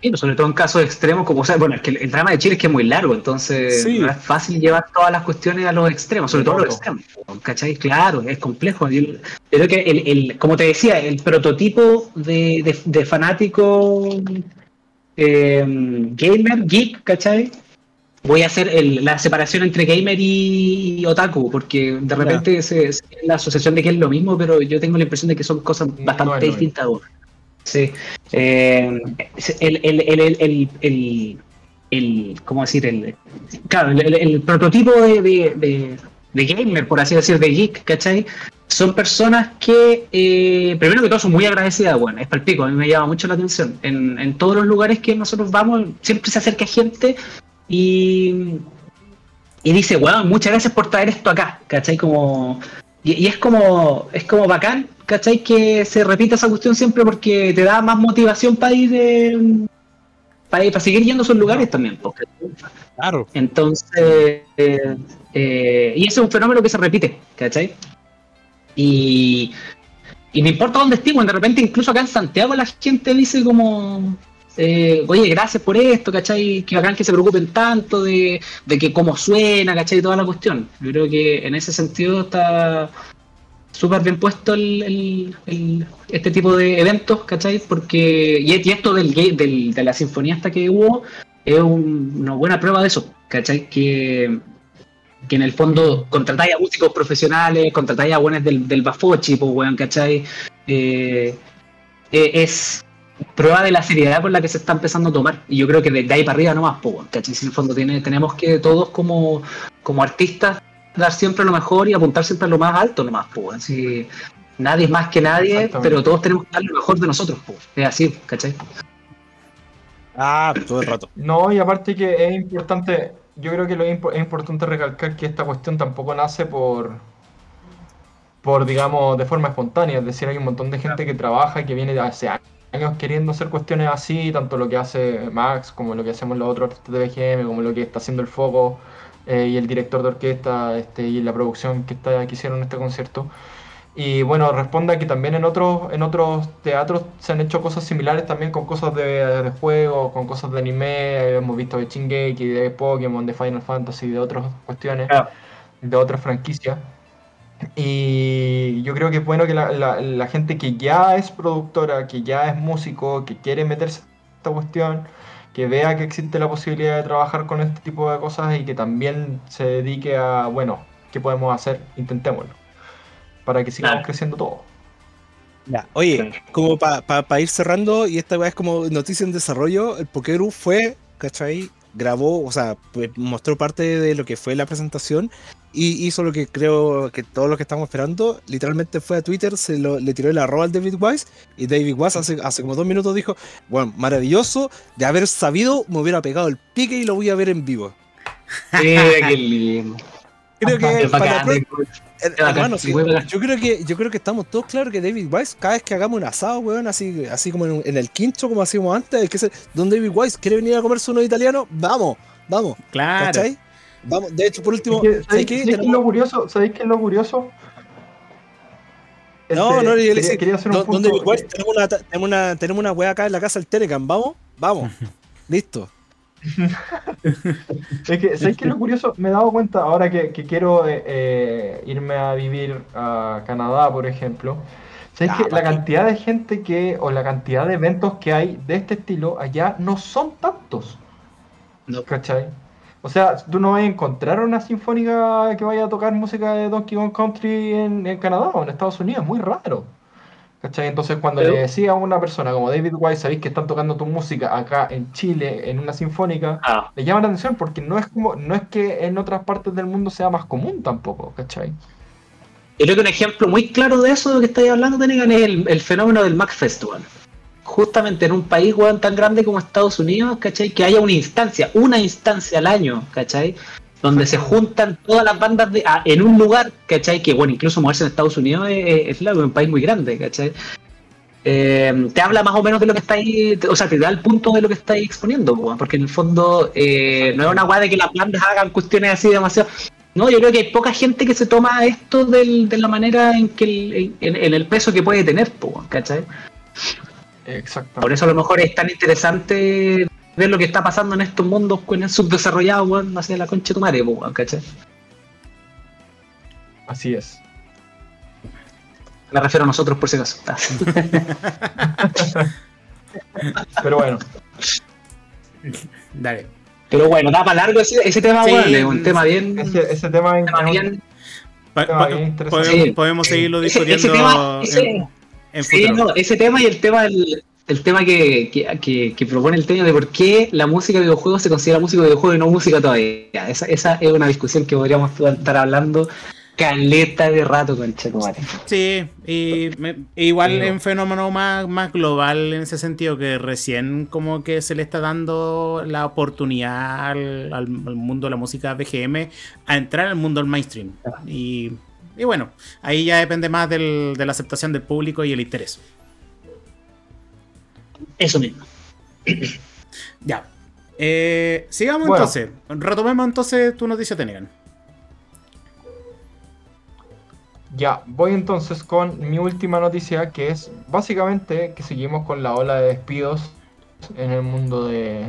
Pues, sobre todo en casos extremos, como o sea, bueno, es que el, el drama de Chile es que es muy largo, entonces Sí. no es fácil llevar todas las cuestiones a los extremos, sobre todo a los extremos. ¿Cachai? Claro, es complejo. Yo, yo creo que el, el- como te decía, el prototipo de, de- de fanático eh, gamer, geek, ¿cachai? Voy a hacer el- la separación entre gamer y otaku, porque de repente se, se- la asociación de que es lo mismo, pero yo tengo la impresión de que son cosas bastante no distintas. weón. Sí. Eh, el, el, el, el, ¿cómo decir? El, claro, el, prototipo de, de, gamer, por así decir, de geek, ¿cachai? Son personas que, eh, primero que todo, son muy agradecidas, bueno, es palpico, a mí me llama mucho la atención. En, en todos los lugares que nosotros vamos, siempre se acerca gente y, y dice, weón, muchas gracias por traer esto acá, ¿cachai? Como, y, y es como, es como bacán, ¿cachai? Que se repita esa cuestión siempre porque te da más motivación para ir, eh, para, ir- para seguir yendo a esos lugares también. Claro. Entonces, eh, eh, y ese es un fenómeno que se repite, ¿cachai? Y, y no importa dónde estemos, de repente incluso acá en Santiago la gente dice como, eh, oye, gracias por esto, ¿cachai? Que bacán que se preocupen tanto de, de que cómo suena, ¿cachai? Toda la cuestión. Yo creo que en ese sentido está súper bien puesto el, este tipo de eventos, ¿cachai? Porque, y, esto del, del- de la sinfonía hasta que hubo es un- una buena prueba de eso, ¿cachai? Que, en el fondo contratáis a músicos profesionales, contratáis a buenos del, del Bafochi, pues, weón, ¿cachai? Eh, eh, es prueba de la seriedad con la que se está empezando a tomar. Y yo creo que desde ahí para arriba no más, pues, ¿cachai? Si en el fondo tiene, tenemos que todos como artistas dar siempre lo mejor y apuntar siempre a lo más alto nomás, pues, nadie es más que nadie, pero todos tenemos que dar lo mejor de nosotros, pues. Es así, ¿cachai? Ah, todo el rato. No, y aparte que es importante, yo creo que lo es importante recalcar que esta cuestión tampoco nace por, por digamos, de forma espontánea. Es decir, hay un montón de gente que trabaja y que viene de hace años queriendo hacer cuestiones así, tanto lo que hace Max como lo que hacemos los otros artistas de BGM, como lo que está haciendo el Foco eh, y el director de orquesta este, y la producción que, está, que hicieron este concierto. Y bueno, responda que también en otros, en otros teatros se han hecho cosas similares también con cosas de, de juego, con cosas de anime. Hemos visto de Shingeki, de Pokémon, de Final Fantasy, de otras cuestiones, Claro. de otras franquicias. Y yo creo que es bueno que la, la- la gente que ya es productora, que ya es músico, que quiere meterse en esta cuestión, que vea que existe la posibilidad de trabajar con este tipo de cosas y que también se dedique a, bueno, ¿qué podemos hacer? Intentémoslo. Para que sigamos Claro. creciendo todo. Ya, Oye, como para ir cerrando, y esta es como noticia en desarrollo, el Pokeru fue, ¿cachai? Grabó, o sea, pues, mostró parte de lo que fue la presentación y hizo lo que creo que todos los que estamos esperando. Literalmente fue a Twitter, se lo, le tiró el arroba al David Wise y David Wise hace, hace como dos minutos dijo, bueno, maravilloso, de haber sabido me hubiera pegado el pique y lo voy a ver en vivo. *laughs* Sí, qué lindo. Creo que para hermano, sí, yo creo que yo creo que estamos todos claros que David Wise, cada vez que hagamos un asado, weón, así, así como en, el quincho, como hacíamos antes, que se, don David Wise quiere venir a comerse uno italiano, vamos, vamos, Claro. ¿cachai? Vamos, de hecho, por último, que, ¿sabes ¿Sabéis qué? sabéis Tenemos- lo curioso? ¿Sabéis qué es lo curioso? No, Este, no, yo le quería, decía, quería hacer un punto. Eh, tenemos una, tenemos una, tenemos una wea acá en la casa del Telegram, vamos, vamos, *laughs* listo. *laughs* Es que, ¿sabes qué es lo curioso? Me he dado cuenta ahora que, que quiero eh, eh, irme a vivir a Canadá, por ejemplo. ¿Sabes Ah, que ¿pa' la cantidad de gente que, o la cantidad de eventos que hay de este estilo allá no son tantos? No. ¿Cachai? O sea, tú no vas a encontrar una sinfónica que vaya a tocar música de Donkey Kong Country en, en Canadá o en Estados Unidos, muy raro. ¿Cachai? Entonces, cuando Pero- le decía a una persona como David Wise, sabéis que están tocando tu música acá en Chile, en una sinfónica, Ah, le llama la atención porque no es como, no es que en otras partes del mundo sea más común tampoco, ¿cachai? Yo creo que un ejemplo muy claro de eso de lo que estáis hablando, Tenegan, es el, el fenómeno del Mac Festival. Justamente en un país weón, tan grande como Estados Unidos, ¿cachai? Que haya una instancia, una instancia al año, ¿cachai? Donde se juntan todas las bandas de, ah, en un lugar, ¿cachai? Que bueno, incluso moverse en Estados Unidos es, es, es un país muy grande, ¿cachai? Eh, te habla más o menos de lo que estáis, o sea, te da el punto de lo que estáis exponiendo, weón, porque en el fondo eh, no es una weá de que las bandas hagan cuestiones así demasiado. No, yo creo que hay poca gente que se toma esto del- de la manera en que el, en, en el peso que puede tener, po, ¿cachai? Exactamente. Por eso a lo mejor es tan interesante ver lo que está pasando en estos mundos con el subdesarrollado, weón, hacia la concha de tu madre, po, weón, ¿cachai? Así es. Me refiero a nosotros por si acaso. *laughs* Pero bueno, Dale. Pero bueno, da para largo ese, ese tema, Sí, weón, es un tema bien, ese, ese tema bien- tema bien podemos, Sí. podemos seguirlo Ese- ese discutiendo tema- ese- en, en Sí, futuro. no, ese tema y el tema del el tema que, que, que- que propone el tema de por qué la música de videojuegos se considera música de videojuego y no música todavía. Esa, esa es una discusión que podríamos estar hablando caleta de rato con Chetumare. Sí, y me- igual Sí. es un fenómeno más, más global en ese sentido que recién como que se le está dando la oportunidad al, al- al mundo de la música BGM a entrar al mundo del mainstream. Y, y bueno, ahí ya depende más del- de la aceptación del público y el interés. Eso mismo. *clears throat* Ya. Eh, sigamos Bueno. entonces. Retomemos entonces tu noticia, Tenegan. Ya, voy entonces con mi última noticia, que es básicamente que seguimos con la ola de despidos en el mundo de,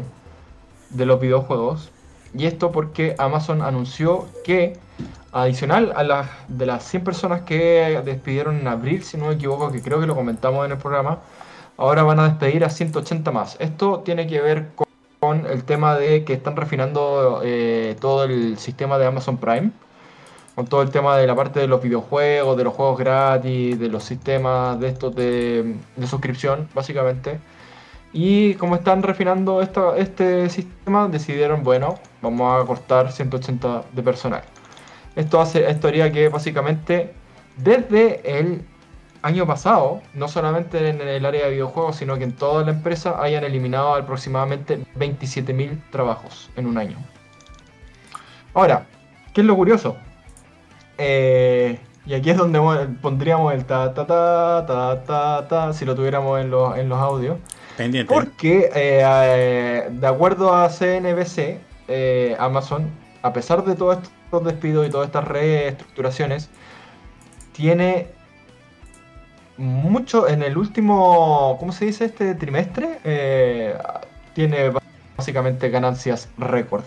de los videojuegos. Y esto porque Amazon anunció que, adicional a las de las 100 personas que despidieron en abril, si no me equivoco, que creo que lo comentamos en el programa, ahora van a despedir a 180 más. Esto tiene que ver con, el tema de que están refinando eh, todo el sistema de Amazon Prime con todo el tema de la parte de los videojuegos, de los juegos gratis, de los sistemas de estos de, suscripción, básicamente. Y como están refinando este sistema, decidieron, bueno, vamos a cortar 180 de personal. Esto, hace, esto haría que básicamente desde el año pasado, no solamente en el área de videojuegos, sino que en toda la empresa hayan eliminado aproximadamente 27.000 trabajos en un año. Ahora, ¿qué es lo curioso? Eh, y aquí es donde mo- pondríamos el ta ta ta ta ta ta si lo tuviéramos en los, en los audios. Pendiente. Porque eh, eh, de acuerdo a CNBC, eh, Amazon, a pesar de todos estos despidos y todas estas reestructuraciones, tiene mucho en el último, ¿cómo se dice este trimestre? Eh, tiene básicamente ganancias récord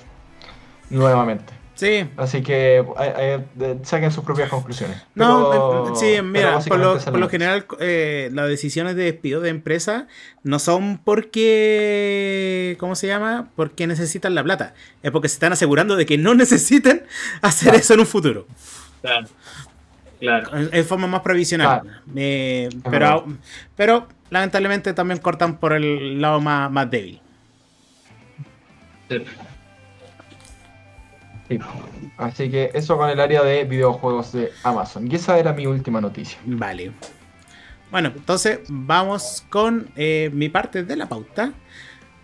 nuevamente. Sí. Así que eh, eh, saquen sus propias conclusiones. No, Pero- eh, sí, mira, por lo, por lo general eh, las decisiones de despido de empresa no son porque, ¿cómo se llama? Porque necesitan la plata. Es porque se están asegurando de que no *laughs* necesiten hacer Claro. eso en un futuro. Claro. Claro. En en forma más. Claro. Eh, Es pero, pero lamentablemente también cortan por el lado más, más débil. Sí. Así que eso con el área de videojuegos de Amazon. Y esa era mi última noticia. Vale. Bueno, entonces vamos con eh, mi parte de la pauta.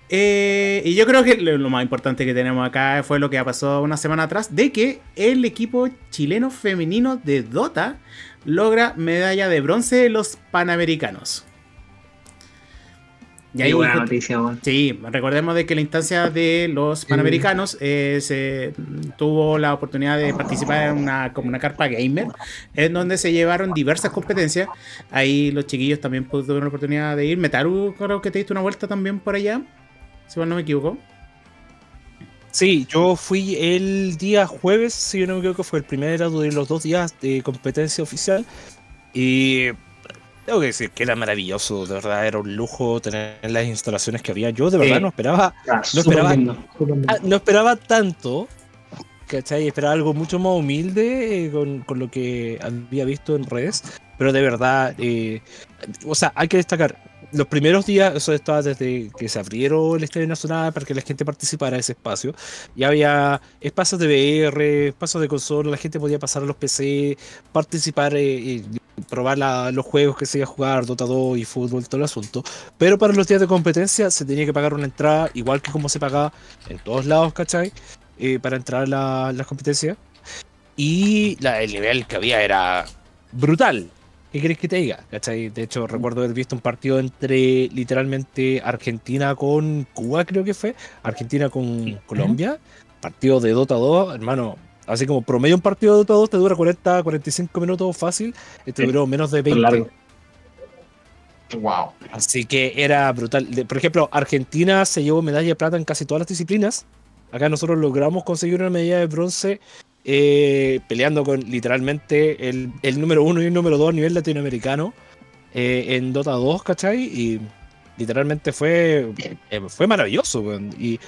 Eh, y yo creo que lo, más importante que tenemos acá fue lo que ha pasado una semana atrás, de que el equipo chileno femenino de Dota logra medalla de bronce en los Panamericanos. Y ahí buena justo- noticia, weón. Sí, recordemos de que la instancia de los Panamericanos eh, se tuvo la oportunidad de participar en una, como una carpa gamer, en donde se llevaron diversas competencias. Ahí los chiquillos también pu- tuvieron la oportunidad de ir. Metaru, creo que te diste una vuelta también por allá, si mal no me equivoco. Sí, yo fui el día jueves, si yo no me equivoco, fue el primero de los dos días de competencia oficial. Y tengo que decir que era maravilloso, de verdad, era un lujo tener las instalaciones que había. Yo de verdad Sí. no esperaba, Ah, esperaba- lindo. ah, no esperaba tanto, ¿cachai? Esperaba algo mucho más humilde eh, con, con lo que había visto en redes, pero de verdad, eh, o sea, hay que destacar. Los primeros días, eso estaba desde que se abrieron el Estadio Nacional para que la gente participara en ese espacio. Ya había espacios de VR, espacios de consola, la gente podía pasar a los PC, participar, eh, y probar la- los juegos que se iba a jugar, Dota 2 y fútbol, todo el asunto. Pero para los días de competencia se tenía que pagar una entrada, igual que como se pagaba en todos lados, ¿cachai? Eh, para entrar a la- las competencias. Y la- el nivel que había era brutal. ¿Qué querés que te diga? ¿Cachai? De hecho, recuerdo haber visto un partido entre literalmente Argentina con Cuba, creo que fue. Argentina con Colombia. Partido de Dota 2, hermano. Así como promedio un partido de Dota 2 te dura 40, 45 minutos fácil. Este duró menos de súper 20. largo. Wow. Así que era brutal. Por ejemplo, Argentina se llevó medalla de plata en casi todas las disciplinas. Acá nosotros logramos conseguir una medalla de bronce eh, peleando con literalmente el, el número uno y el número dos a nivel latinoamericano eh, en Dota 2, ¿cachai? Y literalmente fue, eh, fue maravilloso. Y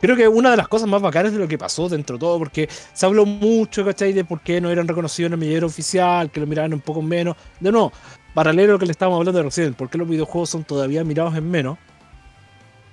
creo que una de las cosas más bacanas de lo que pasó dentro de todo, porque se habló mucho, ¿cachai? De por qué no eran reconocidos en el medallero oficial, que lo miraban un poco menos. De no, paralelo a lo que le estábamos hablando de recién, por qué los videojuegos son todavía mirados en menos.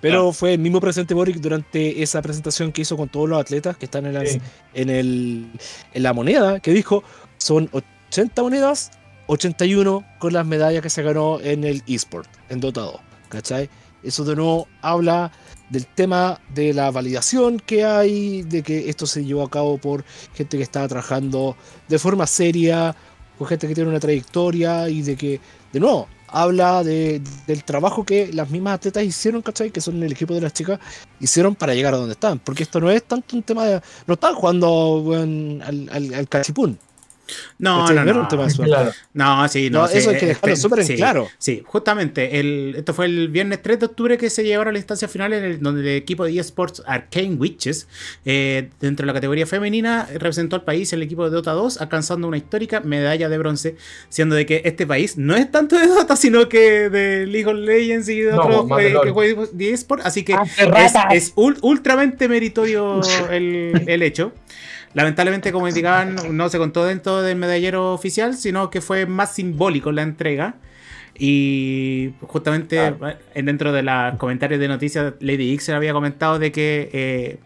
Pero fue el mismo presidente Boric durante esa presentación que hizo con todos los atletas que están en, las- Sí. en, el, en la moneda, que dijo, son 80 monedas, 81 con las medallas que se ganó en el eSport, en Dota 2. ¿Cachai? Eso de nuevo habla del tema de la validación que hay, de que esto se llevó a cabo por gente que estaba trabajando de forma seria, con gente que tiene una trayectoria y de que, de nuevo, habla de- del trabajo que las mismas atletas hicieron, ¿cachai? Que son el equipo de las chicas, hicieron para llegar a donde están. Porque esto no es tanto un tema de. No están jugando al, al, al cachipún. No, no, no. Claro. No, sí, no. No, sí, eso hay que eh, dejarlo eh, súper en sí, claro. Sí, justamente. El, esto fue el viernes 3 de octubre que se llevaron a la instancia final en el, donde el equipo de eSports Arcane Witches, eh, dentro de la categoría femenina, representó al país el equipo de Dota 2, alcanzando una histórica medalla de bronce, siendo de que este país no es tanto de Dota, sino que de League of Legends y de No, otros eh, juegos de eSports. Así que Ah, es, es ultramente meritorio *laughs* el, el hecho. Lamentablemente, como indicaban, no se contó dentro del medallero oficial, sino que fue más simbólico la entrega. Y justamente dentro de los comentarios de noticias, Lady X había comentado de que eh,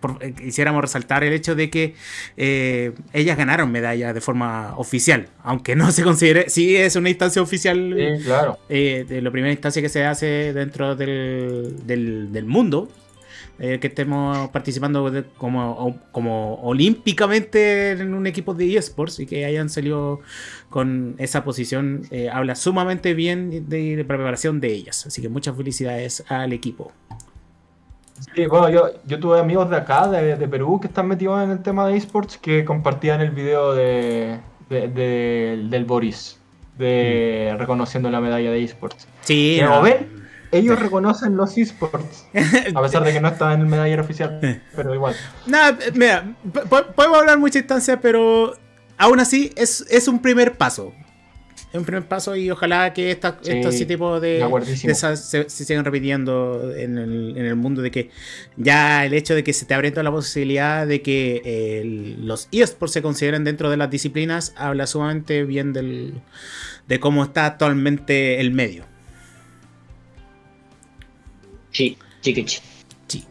por- eh, quisiéramos resaltar el hecho de que eh, ellas ganaron medallas de forma oficial, aunque no se considere, sí es una instancia oficial Sí, claro. eh, de la primera instancia que se hace dentro del, del, del mundo, eh, que estemos participando de- como, como olímpicamente en un equipo de eSports y que hayan salido con esa posición, eh, habla sumamente bien de, preparación de ellas. Así que muchas felicidades al equipo. Sí, bueno, yo, yo tuve amigos de acá, de, de Perú, que están metidos en el tema de esports, que compartían el video de, de- de- del Boris, de reconociendo la medalla de esports. Sí, no. ven, ellos reconocen los esports, a pesar de que no está en el medallero oficial, pero igual. Nada, mira, po- po- podemos hablar mucha instancia, pero aún así es, es un primer paso. Es un primer paso y ojalá que esta, Sí, estos ese tipo de, de acuerdísimo. de esas se, se sigan repitiendo en el, en el mundo de que ya el hecho de que se te abre toda la posibilidad de que eh, los eSports se consideren dentro de las disciplinas habla sumamente bien del, de cómo está actualmente el medio. Sí, chiquichi. Sí.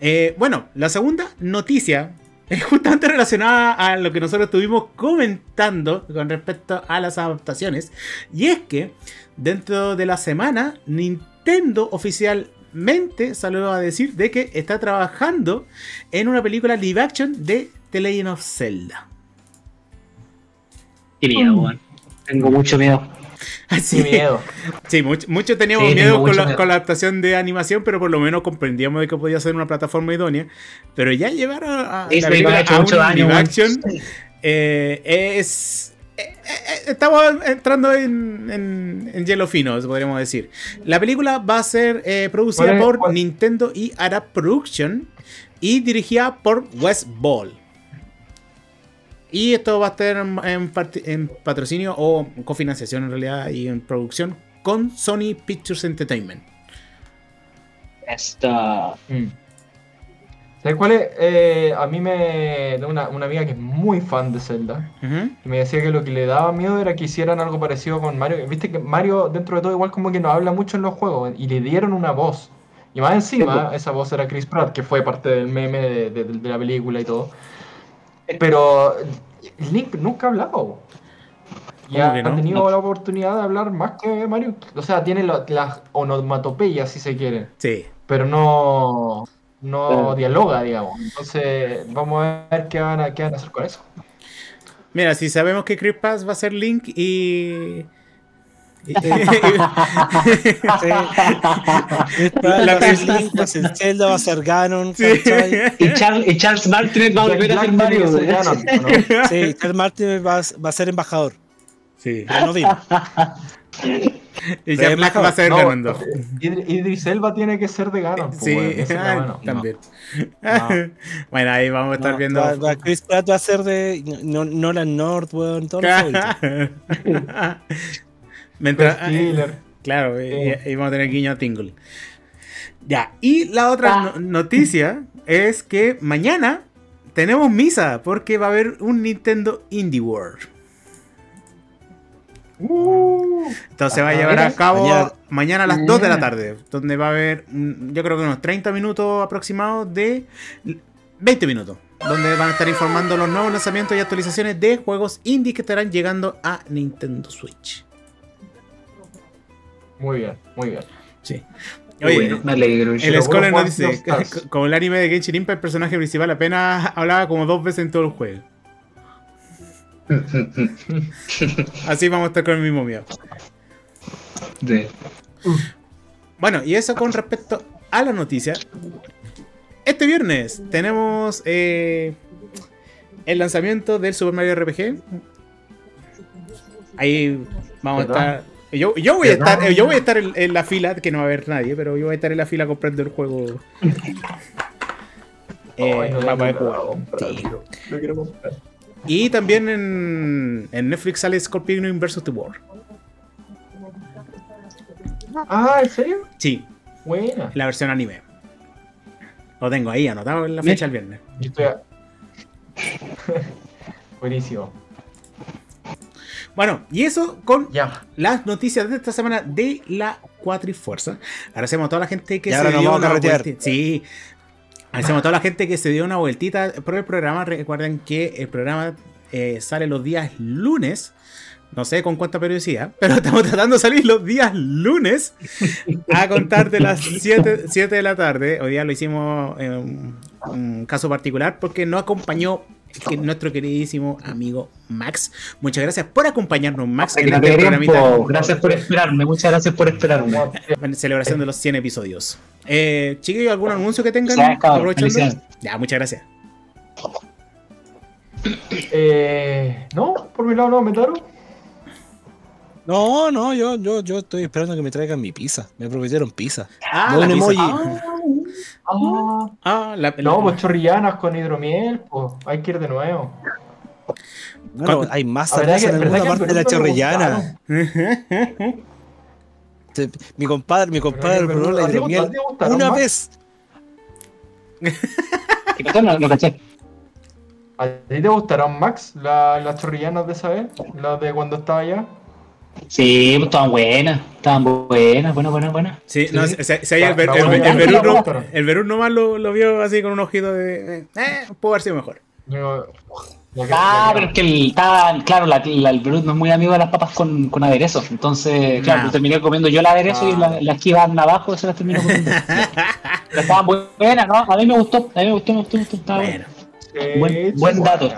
Eh, bueno, la segunda noticia *laughs* es justamente relacionada a lo que nosotros estuvimos comentando con respecto a las adaptaciones. Y es que dentro de la semana, Nintendo oficialmente salió a decir de que está trabajando en una película live action de The Legend of Zelda. Qué miedo, weón. Tengo mucho miedo. Así miedo. Sí, mucho, mucho teníamos Sí, miedo, con, mucho la, miedo. con la adaptación de animación, pero por lo menos comprendíamos de que podía ser una plataforma idónea. Pero ya llevar a, a Sí, la película a un live action eh, es... eh, eh, Estamos entrando en, en, en hielo fino, podríamos decir. La película va a ser eh, producida ¿Cuál es- por? Nintendo y Arab Production y dirigida por Wes Ball. Y esto va a estar en, en part- en patrocinio o cofinanciación en realidad y en producción con Sony Pictures Entertainment. Esta. Mm. ¿Sabes cuál es? Eh, a mí me. Una, una amiga que es muy fan de Zelda. Y me decía que lo que le daba miedo era que hicieran algo parecido con Mario. Viste que Mario, dentro de todo, igual como que no habla mucho en los juegos. Y le dieron una voz. Y más encima, esa voz era Chris Pratt, que fue parte del meme de, de- de la película y todo. Pero Link nunca ha hablado. Y ¿Cómo ha, que no? ha tenido la oportunidad de hablar más que Mario. O sea, tiene las onomatopeyas, si se quieren. Sí. Pero no, no Claro. dialoga, digamos. Entonces, vamos a ver qué van a, qué van a hacer con eso. Mira, si sabemos que Chris Pass va a ser Link y. La película- Link, va a ser Zelda, va a ser Ganon. Y, Charles y Charles Martinet va a volver a ser Mario. Ganon, ¿o no? *laughs* Sí, Charles Martin va, a- va a ser embajador. Sí. Ya no. Y Jack Black va a ser No. Idri- Idris Elba tiene que ser de Ganon. pues, Sí, es ah, mano. también. No. *laughs* bueno, ahí vamos a estar No, viendo. va- va- Chris Pratt va a ser de no, Nolan North, weón, todo. *laughs* Mientras. Claro, y, y vamos a tener guiño a Tingle. Ya, y la otra no- noticia es que mañana tenemos misa porque va a haber un Nintendo Indie World. Uh, Entonces se va a Ah, llevar a cabo mañana, Mañana. a las 2 de la Mañana. tarde, donde va a haber, mm, yo creo que unos 30 minutos aproximados de 20 minutos, donde van a estar informando los nuevos lanzamientos y actualizaciones de juegos indie que estarán llegando a Nintendo Switch. Muy bien, muy bien. Sí. Oye, bueno, me alegro. El Scholar nos dice, *laughs* como el anime de Genshin Impact, el personaje principal apenas hablaba como dos veces en todo el juego. *laughs* Así vamos a estar con el mismo miedo. Sí. Bueno, y eso con respecto a la noticia. Este viernes tenemos eh, el lanzamiento del Super Mario RPG. Ahí vamos a estar. Yo, yo voy a estar, yo voy a estar en, en la fila, que no va a haber nadie, pero yo voy a estar en la fila comprando el juego. *laughs* Eh, no para poder lo quiero jugar. comprar, Sí. tío. Lo quiero comprar. Y también en, en Netflix sale Scorpion vs. The World. Ah, ¿en serio? Sí, Buena. la versión anime. Lo tengo ahí anotado en la fecha del viernes. Yo estoy a- *laughs* Buenísimo. Bueno, y eso con Ya. las noticias de esta semana de la Cuatrifuerza. Agradecemos a toda la gente que Y se ahora dio una vueltita. Sí. Agradecemos a toda la gente que se dio una vueltita por el programa. Recuerden que el programa eh, sale los días lunes. No sé con cuánta periodicidad, *laughs* pero estamos tratando de salir los días lunes a contar de las 7, 7 de la tarde. Hoy día lo hicimos en un, caso particular porque nos acompañó que- nuestro queridísimo amigo Max. Muchas gracias por acompañarnos, Max, en este programita. Gracias por esperarme, muchas gracias por esperarme. En celebración de los 100 episodios. Eh, chiquillos, ¿algún anuncio que tengan? Aprovechando. Ya, muchas gracias. Eh, no, por mi lado no, Metaro. No, no, yo, yo, yo estoy esperando que me traigan mi pizza. Me prometieron pizza. Ah, No la un pizza. emoji. Ah, Ah, la, la- no, pues chorrillanas con hidromiel, pues hay que ir de nuevo. Hay más cerveza en que- alguna que parte de la. Te- *laughs* Mi compadre, mi compadre probó la Perú- ¿a ti te hidromiel una más? vez. *laughs* ¿Qué pasó? No, no caché. ¿A ti te gustaron, Max, la- las chorrillanas de esa vez? Las de cuando estaba allá. Sí, pues estaban buenas. Estaban buenas, buenas, buenas, buenas. Sí, no, Sí. si, el, buena- Verú no- buena. el Verú nomás lo, lo vio así con un ojito de. Eh, pudo haber sido mejor. Ah, pero es que el, claro, la, la- el Brut no es muy amigo de las papas con, con aderezo. Entonces, claro, Nah. terminé comiendo yo el aderezo y Ah. la- las que iban abajo se las terminé comiendo. *laughs* Pero estaban buenas, ¿no? A mí me gustó, a mí me gustó, me gustó, me gustó. Estaba Bueno, Sí, Buen- dato.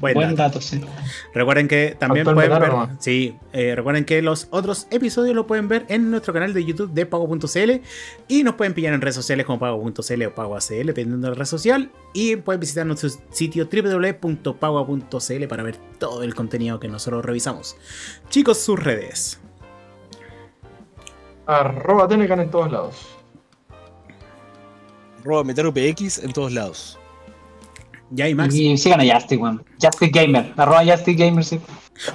buen Buen dato. dato, sí. Recuerden que también Factor pueden ver. nomás. Sí, eh, recuerden que los otros episodios lo pueden ver en nuestro canal de YouTube de Pago.cl y nos pueden pillar en redes sociales como Pago.cl o PagoACL, dependiendo de la red social. Y pueden visitar nuestro sitio www.pago.cl para ver todo el contenido que nosotros revisamos. Chicos, sus redes. Arroba Tenecan en todos lados. Roba meter UPX en todos lados. Ya y Max. Y sigan a Justic, weón. Justic Gamer, arroba Justic Gamer, sí.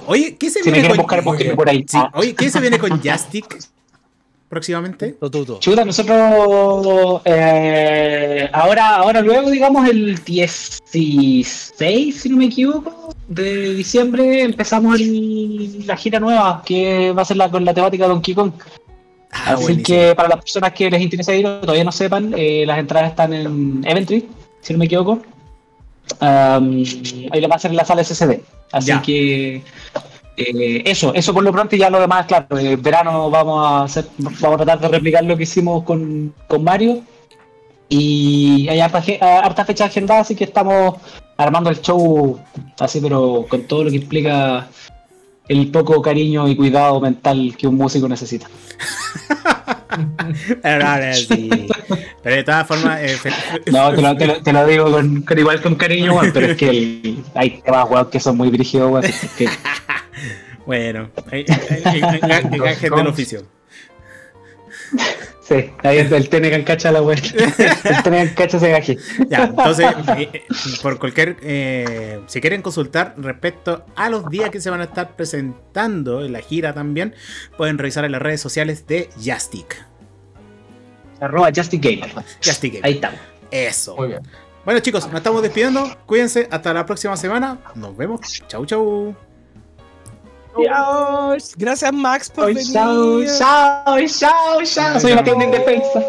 Oye, ¿qué se Si viene con buscar, por ahí. Sí, Ah. Oye, ¿qué se viene con Jastic *laughs* próximamente? Chuta, nosotros eh, ahora, ahora luego, digamos, el 16, si no me equivoco, de diciembre empezamos el- la gira nueva, que va a ser la, con la temática de Donkey Kong. Ah, Así buenísimo. que para las personas que les interesa ir o todavía no sepan, eh, las entradas están en Eventry, si no me equivoco. Ahí lo va a hacer en la sala SCD. Así Ya. que eh, eso, eso por lo pronto y ya lo demás, claro, en verano vamos a hacer, vamos a tratar de replicar lo que hicimos con, con Mario. Y hay harta, ge- harta fecha agendada, así que estamos armando el show así, pero con todo lo que implica el poco cariño y cuidado mental que un músico necesita. *laughs* Pero, sí. Pero de todas formas, eh, No, te lo, te lo- te lo digo con, con igual con cariño, weón, pero es que el- hay temas, weón, que son muy brígidos, weón. que- *laughs* bueno, hay, hay- hay- hay- hay gajes del oficio. Sí, ahí el, el *laughs* Tenecan cacha la weón. *laughs* El Tenecan cacha ese gaje. Ya, entonces, *laughs* eh, eh, por cualquier. eh, si quieren consultar respecto a los días que se van a estar presentando en la gira también, pueden revisar en las redes sociales de Jastic. Arroba Justic Gamer. Jastic Game. Ahí estamos. Eso. Muy bien. Bueno, chicos, nos estamos despidiendo. Cuídense. Hasta la próxima semana. Nos vemos. Chau, chau. Adiós. Gracias, Max, por venir. Chao, chao, chao, chao. Soy una tienda indefensa.